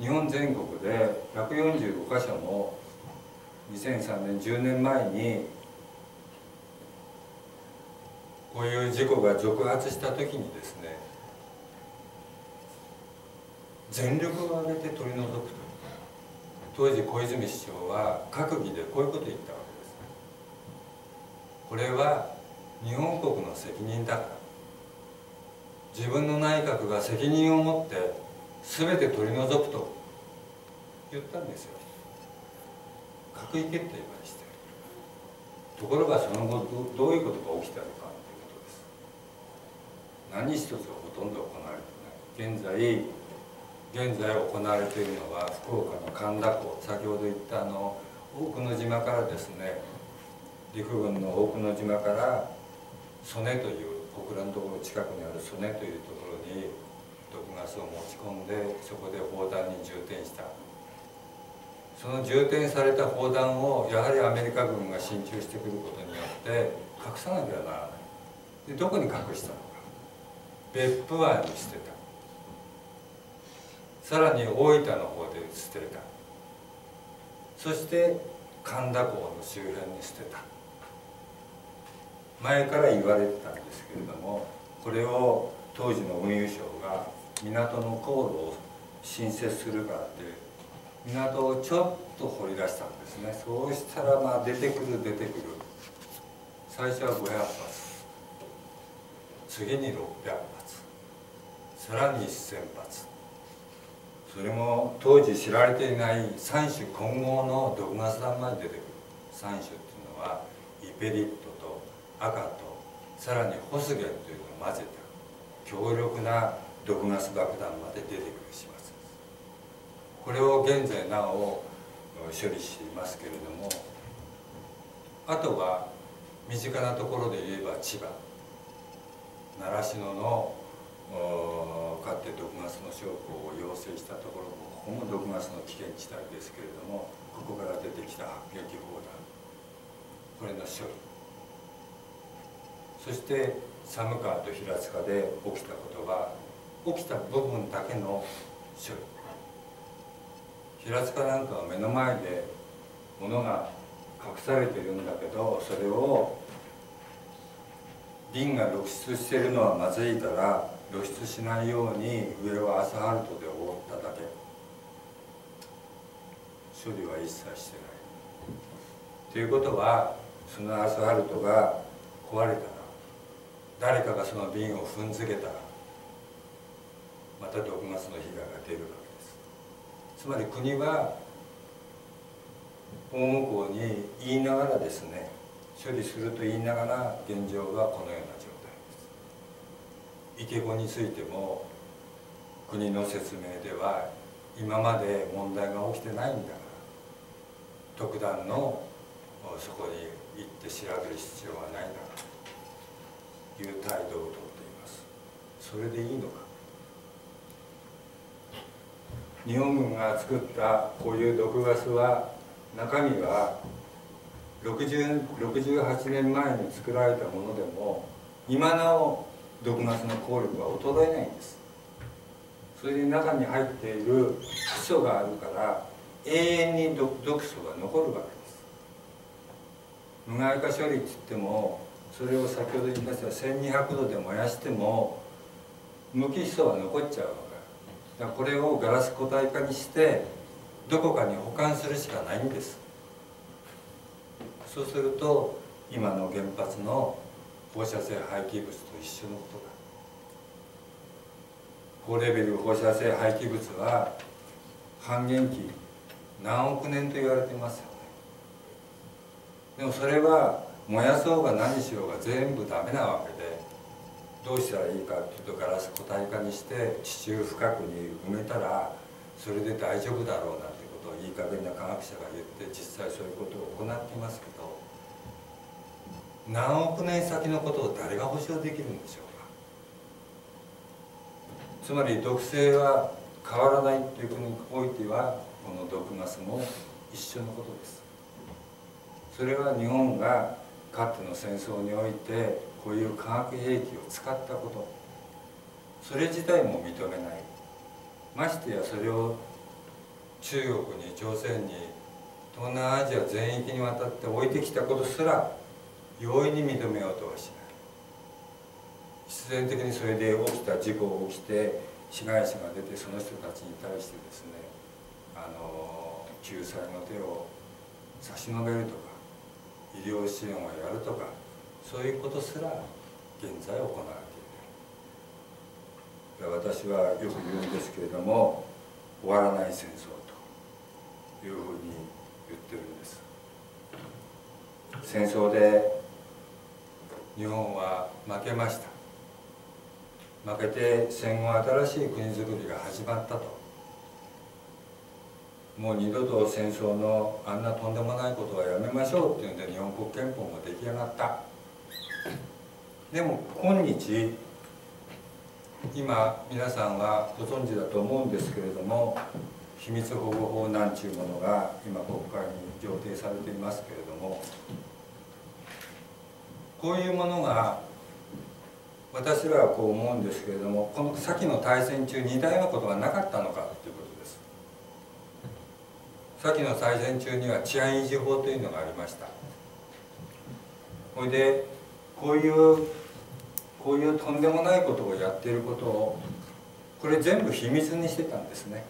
日本全国で145か所も2003年10年前にこういう事故が続発した時にですね全力を挙げて取り除くと。当時小泉市長は閣議でこういうことを言ったわけです。これは日本国の責任だから自分の内閣が責任を持って全て取り除くと言ったんですよ閣議決定までしてところがその後どういうことが起きたのかということです。何一つほとんど行われてない。現在現在行われているのは福岡の神田港先ほど言ったあの大久野島からですね陸軍の大久野島から曽根という小倉のところ近くにある曽根というところに毒ガスを持ち込んでそこで砲弾に充填した。その充填された砲弾をやはりアメリカ軍が進駐してくることによって隠さなければならない。でどこに隠したのか。別府湾に捨てた。さらに大分の方で捨てた。そして神田港の周辺に捨てた。前から言われてたんですけれどもこれを当時の運輸省が港の航路を新設するからって港をちょっと掘り出したんですね。そうしたらまあ出てくる出てくる。最初は500発。次に600発。さらに1000発。それも当時知られていない三種混合の毒ガス弾まで出てくる。三種っていうのはイペリット赤とさらにホスゲンというのを混ぜた強力な毒ガス爆弾まで出てくる始末です。これを現在なお処理していますけれどもあとは身近なところで言えば千葉。習志野のかって毒ガスの証拠を要請したところもここも毒ガスの危険地帯ですけれどもここから出てきた迫撃砲弾。これの処理。そして寒川と平塚で起きたことは起きた部分だけの処理。平塚なんかは目の前で物が隠されてるんだけどそれを瓶が露出しているのはまずいから露出しないように上はアスファルトで覆っただけ。処理は一切してない。ということはそのアスファルトが壊れた誰かがその瓶を踏んづけたらまた毒ガスの被害が出るわけです。つまり国は大向こうに言いながらですね処理すると言いながら現状はこのような状態です。池子についても国の説明では今まで問題が起きてないんだから特段のそこに行って調べる必要はないんだという態度をとっています。それでいいのか？日本軍が作ったこういう毒ガスは中身は68年前に作られたものでも今なお毒ガスの効力は衰えないんです。それで中に入っている基礎があるから永遠に毒素が残るわけです。無害化処理って言ってもそれを先ほど言いました1200度で燃やしても無機質は残っちゃうわけ。だかこれをガラス固体化にしてどこかに保管するしかないんです。そうすると今の原発の放射性廃棄物と一緒のことだ。高レベル放射性廃棄物は半減期何億年と言われてますよね。でもそれは燃やそうが何しようが全部ダメなわけでどうしたらいいかっていうとガラス固体化にして地中深くに埋めたらそれで大丈夫だろうなということをいい加減な科学者が言って実際そういうことを行ってますけど何億年先のことを誰が保証できるんでしょうか。つまり毒性は変わらないということにおいてはこの毒ガスも一緒のことです。それは日本がかつての戦争においてこういう化学兵器を使ったこと。それ自体も認めない。ましてやそれを中国に朝鮮に東南アジア全域にわたって置いてきたことすら容易に認めようとはしない。必然的にそれで起きた事故が起きて被害者が出てその人たちに対してですねあの救済の手を差し伸べるとか医療支援をやるとかそういうことすら現在行われている。私はよく言うんですけれども終わらない戦争というふうに言ってるんです。戦争で日本は負けました。負けて戦後新しい国づくりが始まったと。もう二度と戦争のあんなとんでもないことはやめましょうっていうんで日本国憲法が出来上がった。でも今日今皆さんはご存知だと思うんですけれども秘密保護法なんちゅうものが今国会に上程されていますけれどもこういうものが私はこう思うんですけれどもこの先の大戦中似たようなことがなかったのかということ先の大戦中には治安維持法というのがありました。ほいでこういうこういうとんでもないことをやっていることをこれ全部秘密にしてたんですね。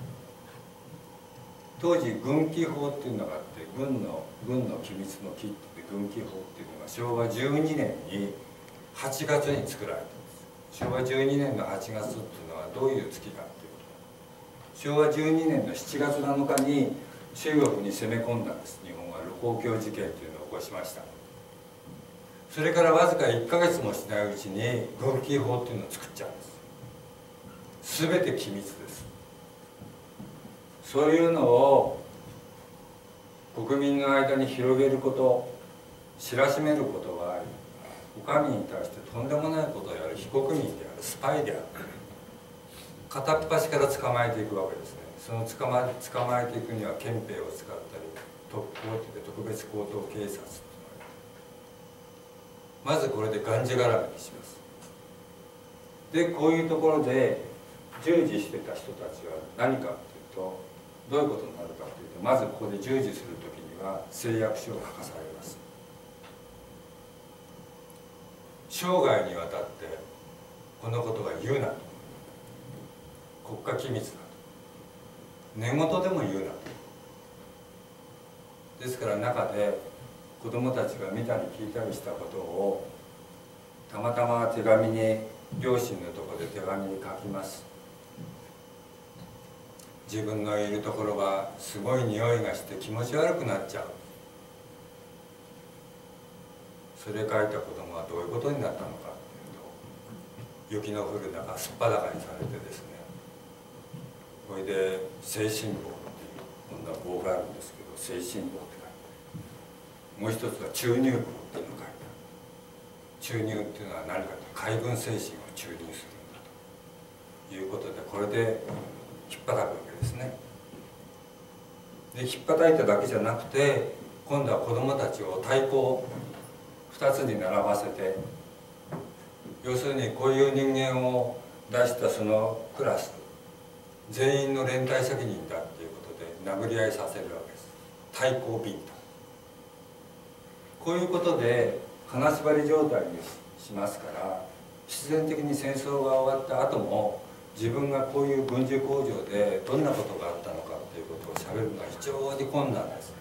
当時軍機法っていうのがあって軍の軍の機密の機って軍機法っていうのが昭和12年に8月に作られたんです。昭和12年の8月っていうのはどういう月かっていうと昭和12年の7月7日に中国に攻め込んだんです。日本は盧溝橋事件というのを起こしました。それからわずか1か月もしないうちに軍機法っていうのを作っちゃうんです。全て機密です。そういうのを国民の間に広げること知らしめることはお上に対してとんでもないことをやる非国民であるスパイである片っ端から捕まえていくわけです。その捕ま捕まえていくには憲兵を使ったり特攻って特別高等警察まずこれでがんじがらめにします。でこういうところで従事してた人たちは何かっていうとどういうことになるかというとまずここで従事する時には誓約書を書かされます。生涯にわたってこのことは言うなと。国家機密だ。寝言でも言うなですから中で子供たちが見たり聞いたりしたことをたまたま手紙に両親のところで手紙に書きます。自分のいるところがすごい匂いがして気持ち悪くなっちゃう。それ書いた子供はどういうことになったのかっていうと雪の降る中すっぱだかにされてですねこれで「精神棒」っていうこんな棒があるんですけど「精神棒」って書いてもう一つは「注入棒」っていうのを書いて注入っていうのは何かと海軍精神を注入するんだということでこれで引っ張たくわけですねで引っ張たいただけじゃなくて今度は子どもたちを太鼓2つに並ばせて要するにこういう人間を出したそのクラス全員の連帯責任だっていうことで殴り合いさせるわけです。対抗ビンタ。こういうことで金縛り状態にしますから必然的に戦争が終わった後も自分がこういう軍需工場でどんなことがあったのかっていうことをしゃべるのは非常に困難です。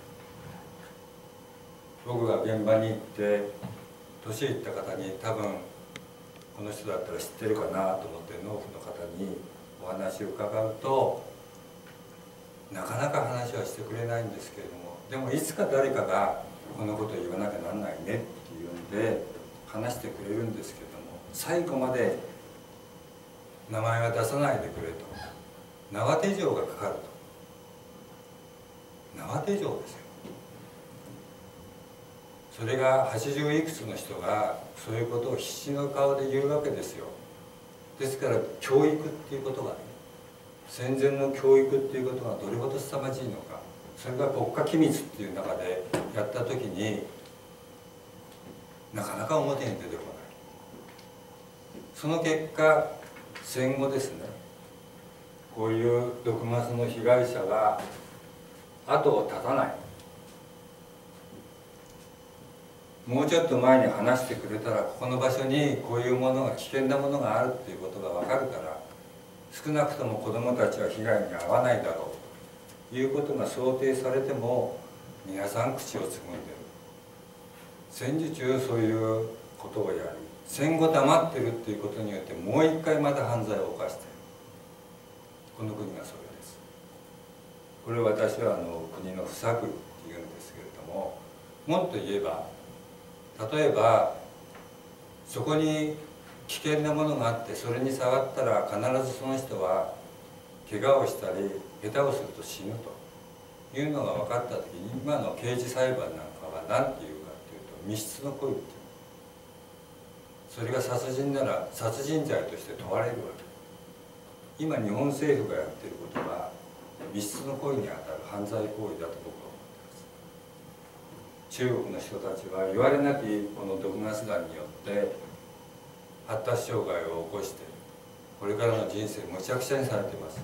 僕が現場に行って年いった方に多分この人だったら知ってるかなと思って農夫の方にお話を伺うとなかなか話はしてくれないんですけれどもでもいつか誰かがこんなこと言わなきゃなんないねっていうんで話してくれるんですけども最後まで名前は出さないでくれと。縄手錠がかかると。縄手錠ですよ。それが80いくつの人がそういうことを必死の顔で言うわけですよ。ですから教育っていうことがね戦前の教育っていうことがどれほど凄まじいのかそれが国家機密っていう中でやった時になかなか表に出てこない。その結果戦後ですねこういう毒ガスの被害者が後を絶たない。もうちょっと前に話してくれたらここの場所にこういうものが危険なものがあるっていうことが分かるから少なくとも子どもたちは被害に遭わないだろう。ということが想定されても皆さん口をつぐんでる。戦時中そういうことをやる戦後黙ってるっていうことによってもう一回また犯罪を犯してる。この国がそれです。これ私はあの国の不作為っていうんですけれどももっと言えば例えばそこに危険なものがあってそれに触ったら必ずその人は怪我をしたり下手をすると死ぬと。いうのが分かった時に今の刑事裁判なんかは何て言うかっていうと密室の行為ってそれが殺人なら殺人罪として問われるわけ。今日本政府がやってることは密室の行為にあたる犯罪行為だと僕は中国の人たちは言われなきこの毒ガス弾によって発達障害を起こしてこれからの人生むちゃくちゃにされてます。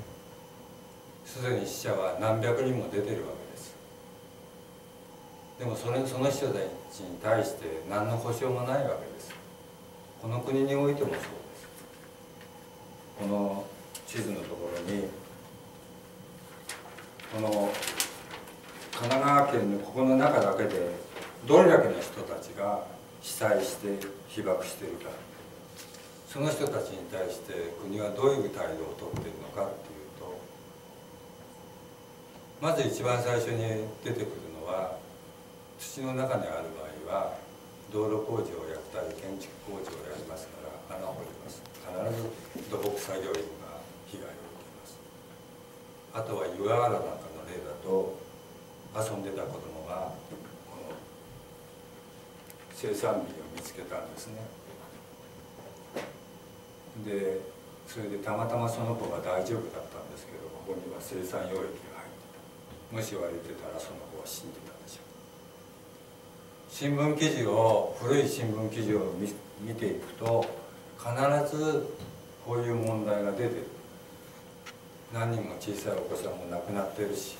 すでに死者は何百人も出てるわけです。でもそれその人たちに対して何の保証もないわけです。この国においてもそうです。この地図のところにこの神奈川県のここの中だけでどれだけの人たちが被災して被爆しているか。その人たちに対して国はどういう態度をとっているのかっていうとまず一番最初に出てくるのは土の中にある場合は道路工事をやったり建築工事をやりますから穴を掘ります。必ず土木作業員が被害を受けます。あとは湯河原なんかの例だと遊んでた子供がこの生産日を見つけたんですね。でそれでたまたまその子が大丈夫だったんですけどここには生産溶液が入ってた。もし割れてたらその子は死んでたでしょう新聞記事を古い新聞記事を見ていくと必ずこういう問題が出てる何人も小さいお子さんも亡くなってるし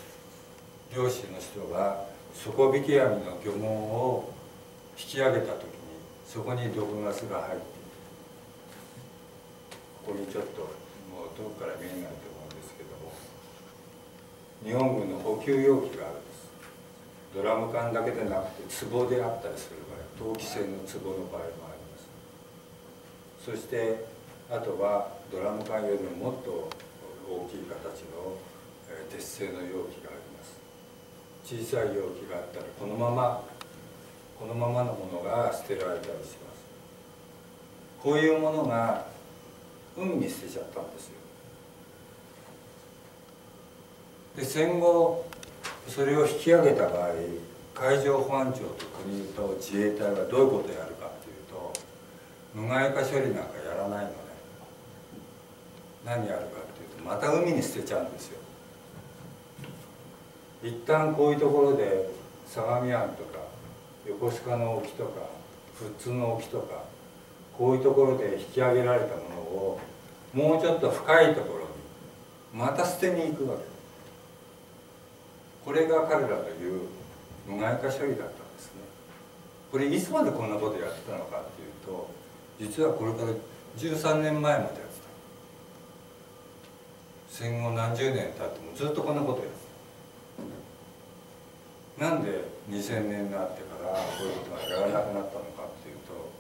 漁師の人が底引き網の漁網を引き上げた時にそこに毒ガスが入っているここにちょっともう遠くから見えないと思うんですけども日本軍の補給容器があるんです。ドラム缶だけでなくて壺であったりする場合陶器製の壺の場合もあります。そしてあとはドラム缶よりももっと大きい形の鉄製の容器。小さい容器があったらこのままこのままのものが捨てられたりします。こういうものが海に捨てちゃったんですよ。で戦後それを引き上げた場合海上保安庁と国と自衛隊はどういうことをやるかっていうと無害化処理なんかやらないのね。何やるかっていうとまた海に捨てちゃうんですよ。一旦こういうところで相模湾とか横須賀の沖とか富津の沖とかこういうところで引き上げられたものをもうちょっと深いところにまた捨てに行くわけ。これが彼らという無害化処理だったんですね。これいつまでこんなことやってたのかっていうと実はこれから13年前までやってた。戦後何十年経ってもずっとこんなことやってた。なんで2000年になってからこういうことがやらなくなったのかっていうと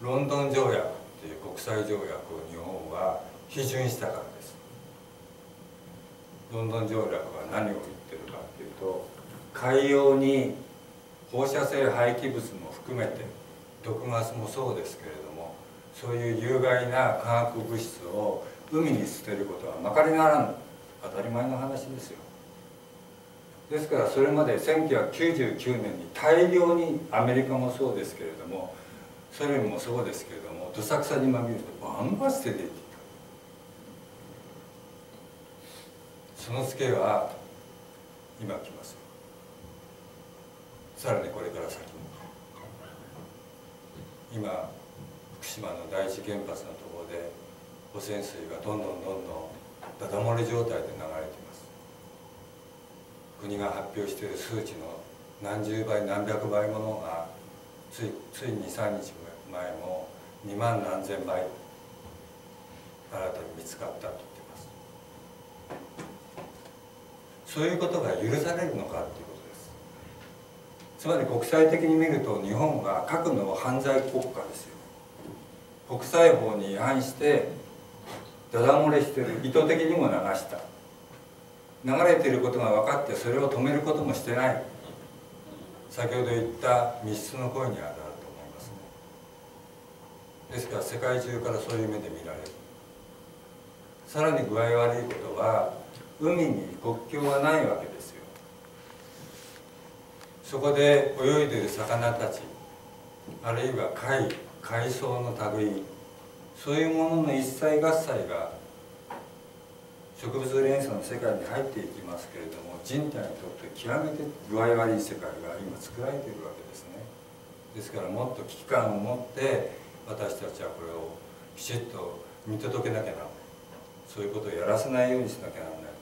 ロンドン条約っていう国際条約を日本は批准したからです。ロンドン条約は何を言ってるかっていうと海洋に放射性廃棄物も含めて毒ガスもそうですけれどもそういう有害な化学物質を海に捨てることはまかりならぬ。当たり前の話ですよ。ですからそれまで1999年に大量にアメリカもそうですけれどもソ連もそうですけれどもどさくさにまみれてバンバン捨てていってそのツケは今来ます。さらにこれから先も。今福島の第一原発のところで汚染水がどんどんどんどんダダ漏れ状態で流れています国が発表している数値の何十倍何百倍ものがついつい23日前も2万何千倍新たに見つかったと言ってます。そういうことが許されるのかっていうことです。つまり国際的に見ると日本は核の犯罪国家ですよ。国際法に違反してダダ漏れしてる意図的にも流した。流れていることが分かってそれを止めることもしてない。先ほど言った密室の声に当たると思いますね。ですから世界中からそういう目で見られる。さらに具合悪いことは海に国境はないわけですよ。そこで泳いでいる魚たちあるいは貝海藻の類そういうものの一切合切が植物連鎖の世界に入っていきますけれども人体にとって極めて具合悪い世界が今作られているわけですね。ですからもっと危機感を持って私たちはこれをきちっと見届けなきゃならないそういうことをやらせないようにしなきゃならない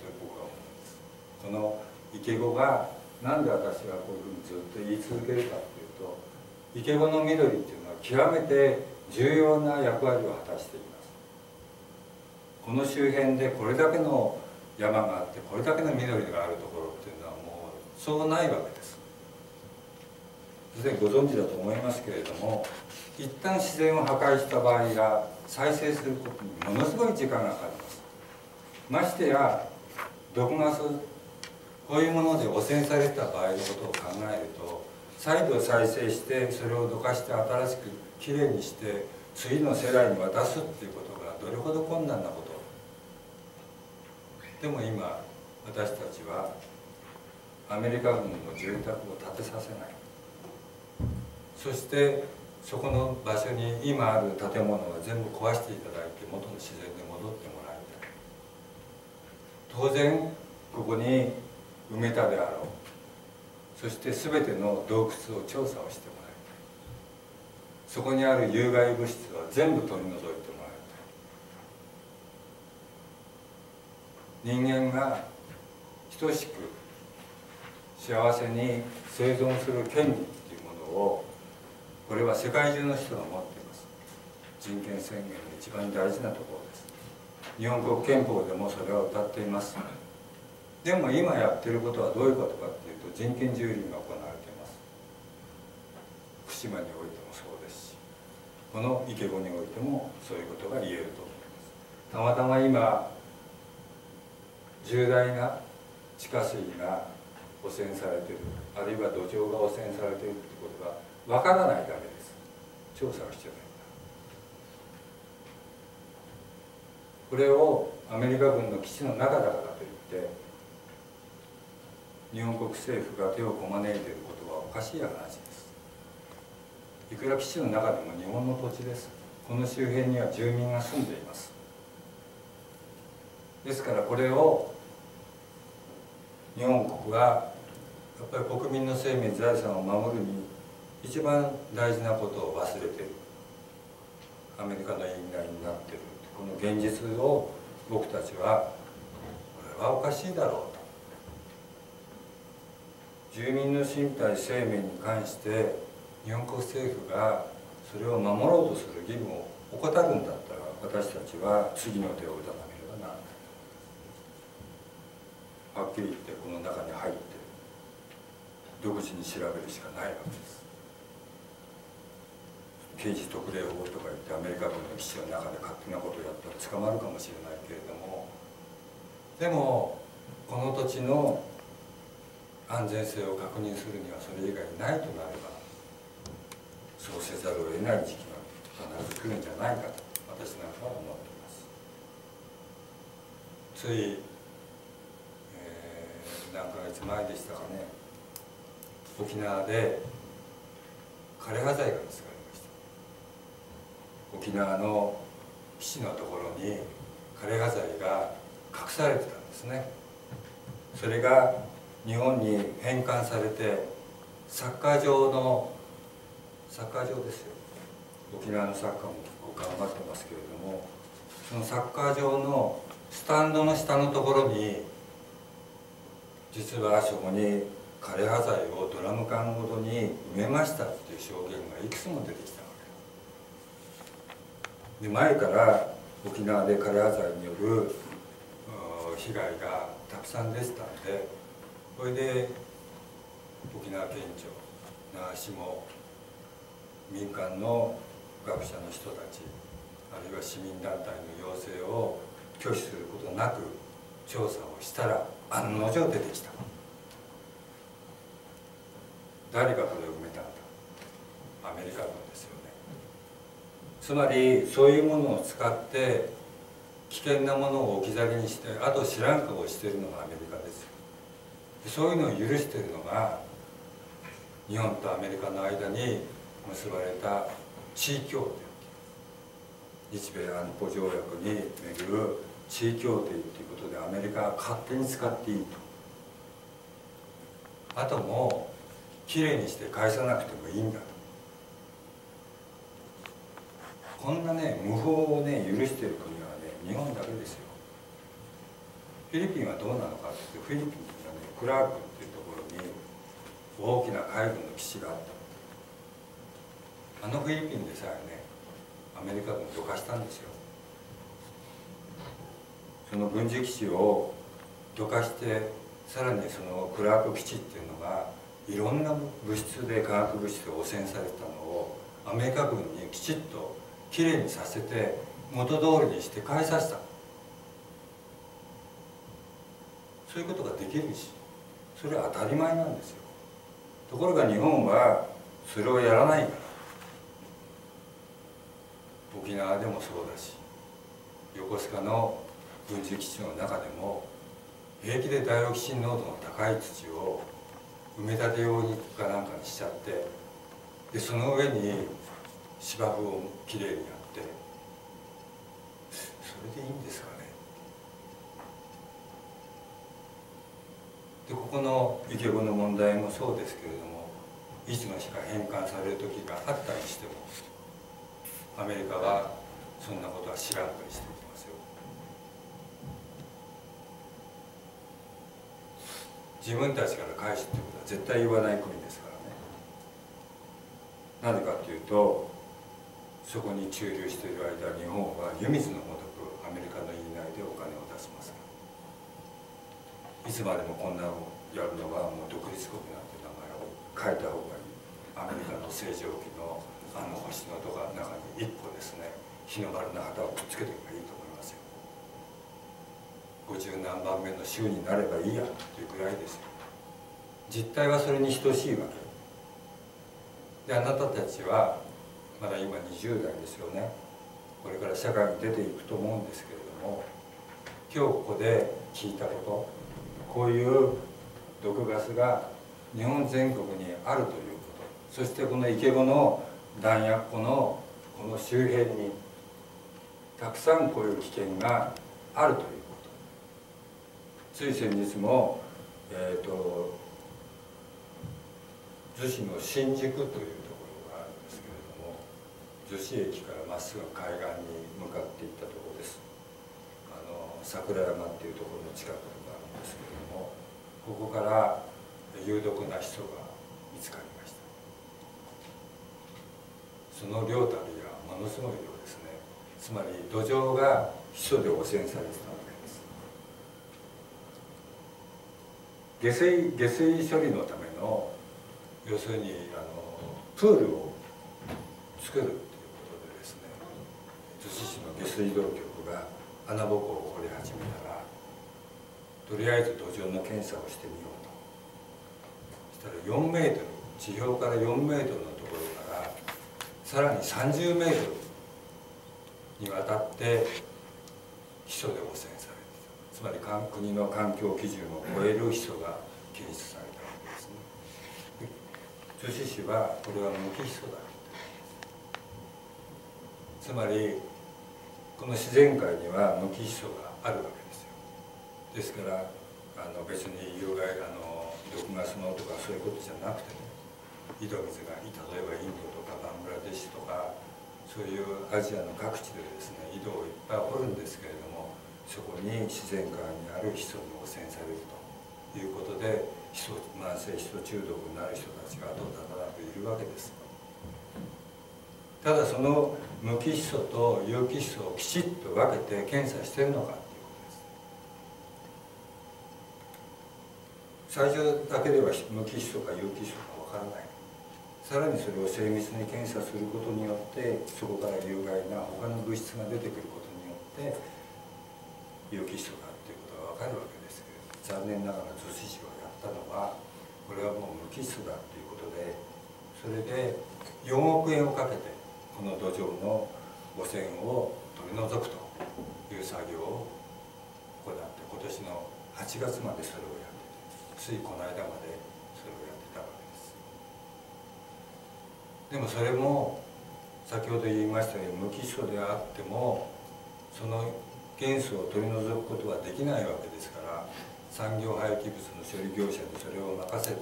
この池子が何で私がこういうふうにずっと言い続けるかっていうと池子の緑っていうのは極めて重要な役割を果たしています。この周辺でこれだけの山があってこれだけの緑があるところっていうのはもうそうないわけです。すでにご存知だと思いますけれども一旦自然を破壊した場合が再生することにものすごい時間がかかります。ましてや毒ガスこういうもので汚染された場合のことを考えると再度再生してそれをどかして新しくきれいにして次の世代に渡すっていうことがどれほど困難なことでも今私たちはアメリカ軍の住宅を建てさせない。そしてそこの場所に今ある建物は全部壊していただいて元の自然に戻ってもらいたい。当然ここに埋めたであろう。そして全ての洞窟を調査をしてもらいたい。そこにある有害物質は全部取り除いてもらいたい人間が等しく幸せに生存する権利っていうものをこれは世界中の人が持っています。人権宣言の一番大事なところです。日本国憲法でもそれは謳っています。でも今やってることはどういうことかっていうと人権蹂躙が行われています。福島においてもそうですしこの池子においてもそういうことが言えると思います。たまたま今重大な地下水が汚染されてるあるいは土壌が汚染されてるってことがわからないだけです。調査は必要ない。これをアメリカ軍の基地の中だからといって日本国政府が手をこまねいていることはおかしい話です。いくら基地の中でも日本の土地です。この周辺には住民が住んでいます。ですからこれを日本国はやっぱり国民の生命財産を守るに一番大事なことを忘れてる。アメリカの言いなりになってる。この現実を僕たちはこれはおかしいだろうと。住民の身体生命に関して日本国政府がそれを守ろうとする義務を怠るんだったら私たちは次の手を打たなければならないはっきり言ってこの中に入って独自に調べるしかないわけです。刑事特例法とか言ってアメリカ軍の基地の中で勝手なことをやったら捕まるかもしれないけれどもでもこの土地の安全性を確認するにはそれ以外ないとなればそうせざるを得ない時期が必ず来るんじゃないかと私なんかは思っています。つい、何ヶ月前でしたかね。沖縄で枯葉剤が見つかりました。沖縄の基地のところに枯葉剤が隠されてたんですね。それが日本に返還されてサッカー場のサッカー場ですよ。沖縄のサッカーも結構頑張ってますけれどもそのサッカー場のスタンドの下のところに実はそこに枯葉剤をドラム缶ごとに埋めましたっていう証言がいくつも出てきたわけで前から沖縄で枯葉剤による被害がたくさん出てたんでこれで沖縄県庁長島民間の学者の人たちあるいは市民団体の要請を拒否することなく調査をしたら案の定出てきた。誰がこれを埋めたんだ。アメリカ軍ですよね。つまりそういうものを使って危険なものを置き去りにしてあと知らん顔をしているのがアメリカですよ。そういうのを許しているのが日本とアメリカの間に結ばれた地位協定。日米安保条約に巡る地位協定ということでアメリカは勝手に使っていいと。あともきれいにして返さなくてもいいんだと。こんなね無法をね許している国はね日本だけですよ。フィリピンはどうなのかってフィリピンがねクラークっていうところに大きな海軍の基地があった。あのフィリピンでさえねアメリカ軍どかしたんですよ。その軍事基地をどかしてさらにそのクラーク基地っていうのがいろんな物質で化学物質で汚染されたのをアメリカ軍にきちっときれいにさせて元通りにして返させた。そういうことができるしそれは当たり前なんですよ。ところが日本はそれをやらないから。沖縄でもそうだし横須賀の軍事基地の中でも平気でダイオキシン濃度の高い土を埋め立て用にかなんかにしちゃってでその上に芝生をきれいにやってそれでいいんですかね。でここのイケボの問題もそうですけれどもいつの日か返還される時があったりしてもアメリカはそんなことは知らんぷりしていきますよ自分たちから返すってことは絶対言わない国ですからね。なぜかというとそこに駐留している間日本は湯水のごとくアメリカの言いなりでお金を出しますいつまでもこんなのやるのはもう独立国なんて名前を変えた方がいい。アメリカの正常期のあの星のとか中に一個ですね日の丸の旗をくっつけていけばいいと。50何番目の州になればいいやというぐらいです。よ実態はそれに等しいわけ。であなたたちはまだ今20代ですよね。これから社会に出ていくと思うんですけれども今日ここで聞いたことこういう毒ガスが日本全国にあるということそしてこの池子の弾薬庫のこの周辺にたくさんこういう危険があるというつい先日も、えーと、逗子の新宿というところがあるんですけれども逗子駅からまっすぐ海岸に向かっていったところです。あの桜山っていうところの近くがあるんですけれどもここから有毒な人が見つかりました。その量たりがものすごい量ですね。つまり土壌がヒ素で汚染されてたわけです下水下水処理のための要するにあのプールを作るっていうことでですね逗子市の下水道局が穴ぼこを掘り始めたらとりあえず土壌の検査をしてみようと。そしたら4メートル地表から4メートルのところからさらに30メートルにわたってヒ素で汚染される。つまり国の環境基準を超えるヒ素が検出されたわけですね。女子市はこれは無機ヒ素だ。つまりこの自然界には無機ヒ素があるわけですよ。ですからあの別に有害あの毒ガスのとかそういうことじゃなくてね井戸水が例えばインドとかバングラデシュとかそういうアジアの各地でですね井戸をいっぱい掘るんですけれどもそこに自然界にあるヒ素に汚染されるということでヒ素慢性ヒ素中毒になる人たちが後を絶たなくいるわけです。ただその無機ヒ素と有機ヒ素をきちっと分けて検査してるのか最初だけでは無機ヒ素か有機ヒ素かわからない。さらにそれを精密に検査することによってそこから有害な他の物質が出てくることによって有機ヒ素だっていうことが分かるわけですけど残念ながら女子誌をやったのはこれはもう無機ヒ素だっていうことでそれで4億円をかけてこの土壌の汚染を取り除くという作業を行って今年の8月までそれをやってついこの間までそれをやってたわけです。でもそれも先ほど言いましたように無機質であってもその元素を取り除くことはできないわけですから産業廃棄物の処理業者にそれを任せて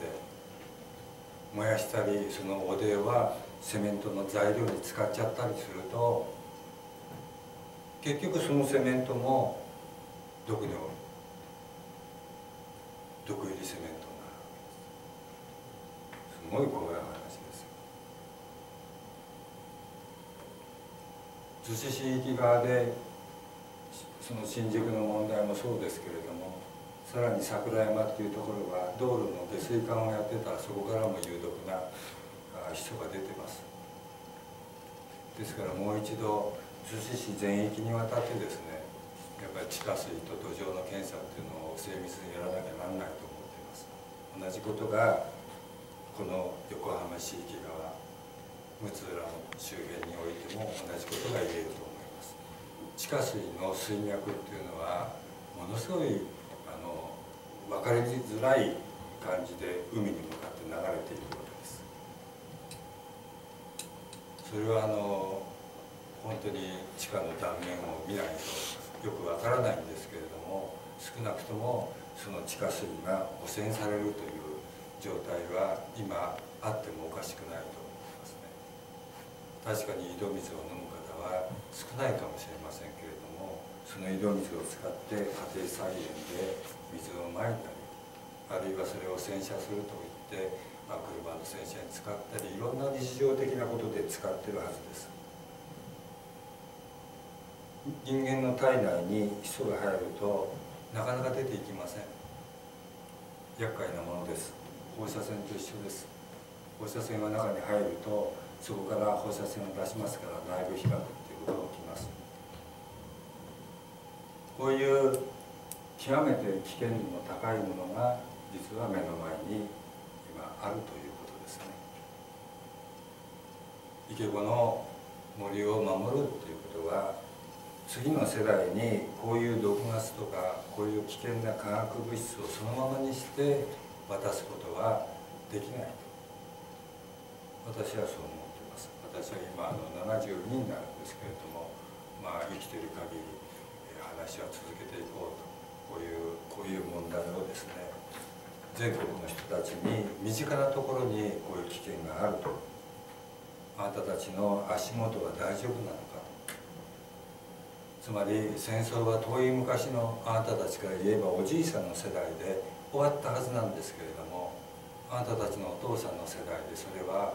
燃やしたりその汚泥はセメントの材料に使っちゃったりすると結局そのセメントも毒で毒入りセメントになるす。ごい怖い話です逗子市域側でその新宿の問題もそうですけれどもさらに桜山っていうところは道路の下水管をやってたらそこからも有毒な人が出てます。ですからもう一度逗子市全域にわたってですねやっぱり地下水と土壌の検査っていうのを精密にやらなきゃなんないと思っています。同じことがこの横浜市域側六浦の周辺においても同じことが言えると地下水の水脈っていうのはものすごいあの分かりづらい感じで海に向かって流れているそれはあの本当に地下の断面を見ないとよくわからないんですけれども少なくともその地下水が汚染されるという状態は今あってもおかしくないと思いますね。確かに井戸水を飲むは少ないかもしれませんけれどもその井戸水を使って家庭菜園で水をまいたりあるいはそれを洗車するといってまあ、車の洗車に使ったりいろんな日常的なことで使ってるはずです。人間の体内にヒ素が入るとなかなか出ていきません。厄介なものです。放射線と一緒です。放射線が中に入るとそこから放射線を出しますから内部被曝っていうことが起きます。こういう極めて危険度の高いものが実は目の前に今あるということですね。池子の森を守るっていうことは次の世代にこういう毒ガスとかこういう危険な化学物質をそのままにして渡すことはできないと。私はそう思います私は今あの72になるんですけれどもまあ生きている限り話は続けていこうと。こういうこういう問題をですね全国の人たちに身近なところにこういう危険があると。あなたたちの足元は大丈夫なのかつまり戦争は遠い昔のあなたたちから言えばおじいさんの世代で終わったはずなんですけれどもあなたたちのお父さんの世代でそれは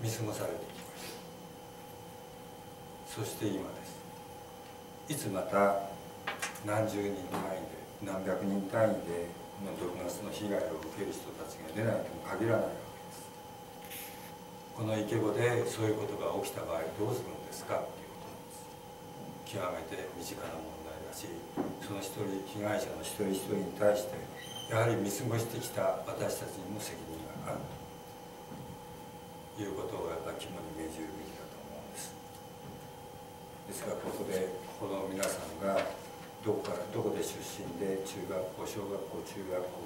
見過ごされてきましたそして今です。いつまた何十人単位で何百人単位での毒ガスの被害を受ける人たちが出ないとも限らないわけです。このイケボでそういうことが起きた場合どうするんですかっていうことなんです。極めて身近な問題だしその一人被害者の一人一人に対してやはり見過ごしてきた私たちにも責任があるということをやっぱり肝に銘じるべきですからここでこの皆さんがどこからどこで出身で中学校小学校中学校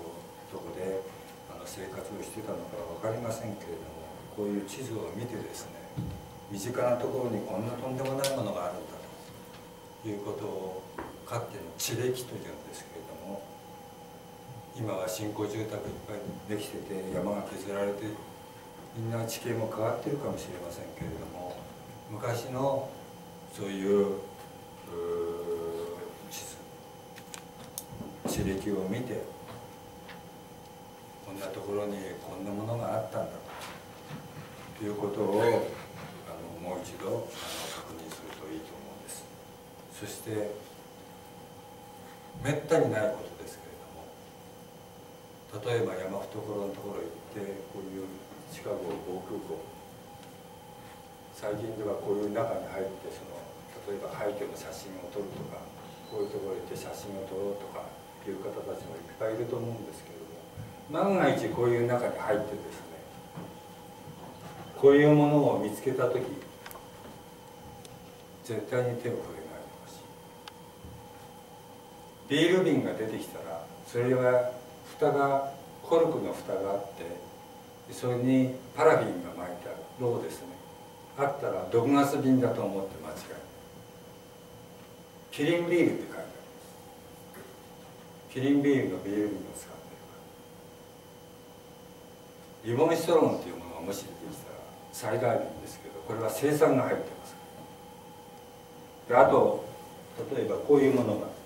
どこであの生活をしてたのか分かりませんけれどもこういう地図を見てですね身近なところにこんなとんでもないものがあるんだということをかっての地歴というんですけれども今は新興住宅いっぱいできてて山が削られてみんな地形も変わってるかもしれませんけれども昔のそういう地歴を見てこんなところにこんなものがあったんだということをあのもう一度あの確認するといいと思うんです。そしてめったにないことですけれども例えば山懐のところへ行ってこういうシカゴ防空壕。最近ではこういう中に入ってその例えば廃墟の写真を撮るとかこういうところへ行って写真を撮ろうとかいう方たちもいっぱいいると思うんですけれども万が一こういう中に入ってですねこういうものを見つけた時絶対に手を触れないでほしい。ビール瓶が出てきたらそれは蓋がコルクの蓋があってそれにパラフィンが巻いてある。ローですね。あったら毒ガス瓶だと思って間違いない。キリンビールって書いてあるキリンビールのビール瓶を使っているリボンストロンっていうものがもし出てきたら最大限ですけどこれは生産が入ってますであと例えばこういうものが。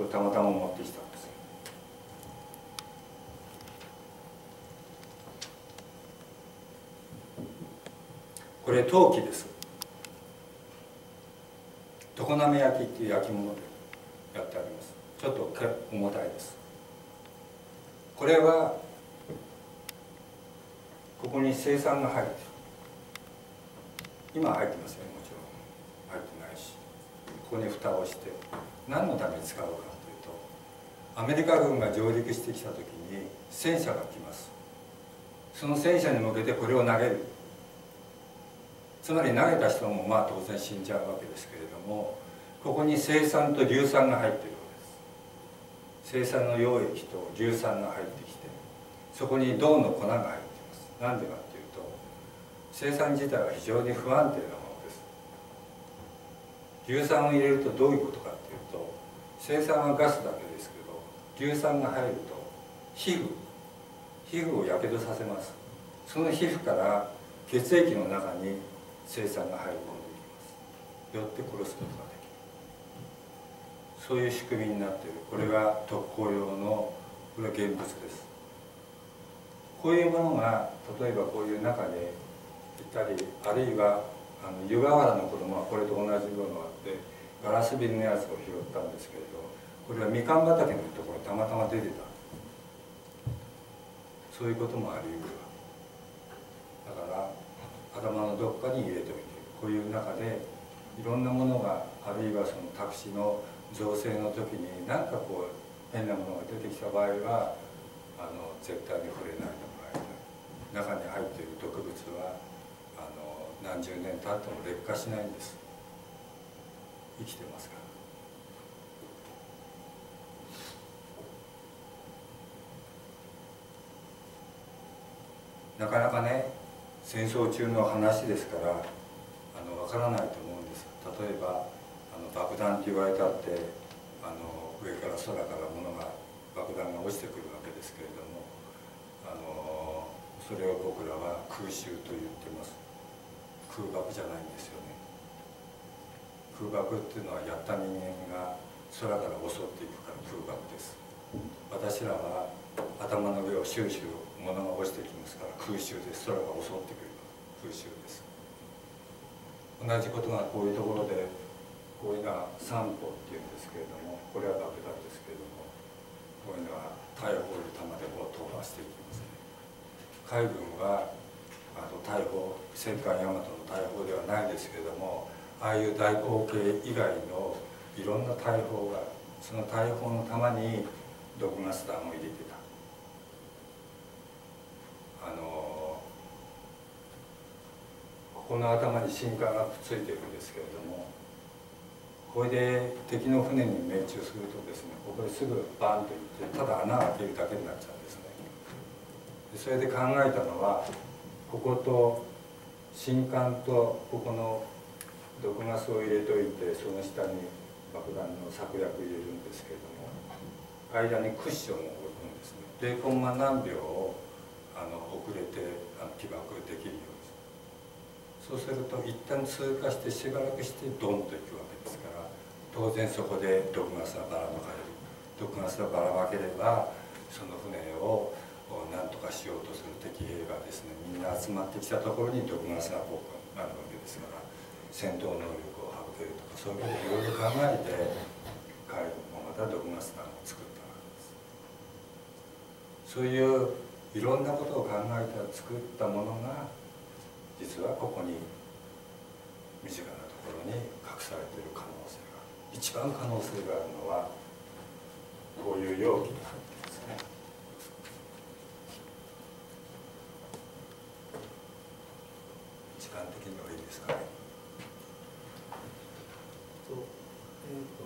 今日たまたま持ってきたんですこれ陶器です。常滑焼きっていう焼き物でやってあります。ちょっと重たいです。これはここに生産が入ってる。今入ってますよもちろん。入ってないし。ここに蓋をして何のために使うかというとアメリカ軍が上陸してきた時に戦車が来ます。その戦車に向けてこれを投げる。つまり投げた人もまあ当然死んじゃうわけですけれどもここに生酸と硫酸が入ってるわけです。生酸の溶液と硫酸が入ってきてそこに銅の粉が入っています。なんでかっていうと生酸自体は非常に不安定なものです。硫酸を入れるとどういうことかっていうと生酸はガスだけですけど硫酸が入ると皮膚皮膚をやけどさせます。その皮膚から血液の中に生酸が入り込んできます。よって殺すことができる。そういう仕組みになっている。これが特攻用のこれは現物です。こういうものが例えばこういう中でいたりあるいはあの湯河原の子供はこれと同じものがあってガラス瓶のやつを拾ったんですけれどこれはみかん畑のところたまたま出てた。そういうこともあり得るだから頭のどっかに入れておいてこういう中でいろんなものがあるいはそのタクシーの造成の時に何かこう変なものが出てきた場合はあの絶対に触れないでもらいたい中に入っている毒物はあの何十年経っても劣化しないんです。生きてますから。なかなかね戦争中の話ですからあの分からないと思うんです。例えばあの爆弾って言われたってあの上から空から物が爆弾が落ちてくるわけですけれどもあのそれを僕らは空襲と言ってます。空爆じゃないんですよね。空爆っていうのはやった人間が空から襲っていくから空爆です。私らは頭の上をシューシュー物が落ちてきますから空襲です空が襲ってくる空襲です同じことがこういうところでこういうのは散歩っていうんですけれどもこれは爆弾ですけれどもこういうのは大砲の弾でこう飛ばしていきますね海軍はあの大砲戦艦大和の大砲ではないですけれどもああいう大口径以外のいろんな大砲がその大砲の弾に毒ガス弾を入れてあのここの頭に新管がくっついてるんですけれどもこれで敵の船に命中するとですねここですぐバンといってただ穴開けるだけになっちゃうんですね。それで考えたのはここと新管とここの毒ガスを入れといてその下に爆弾の策略入れるんですけれども間にクッションを置くんですね。0コンマ何秒を起爆できるようにそうすると一旦通過してしばらくしてドンといくわけですから当然そこで毒ガスがばらまかれる。毒ガスがばらまければその船を何とかしようとする敵兵がですねみんな集まってきたところに毒ガスが僕あるわけですから戦闘能力を省けるとかそういうこといろいろ考えて海軍もまた毒ガス弾を作ったわけです。そういういろんなことを考えて作ったものが実はここに身近なところに隠されている可能性がある一番可能性があるのはこういう容器に入ってますね時間的にはいいですかね。えー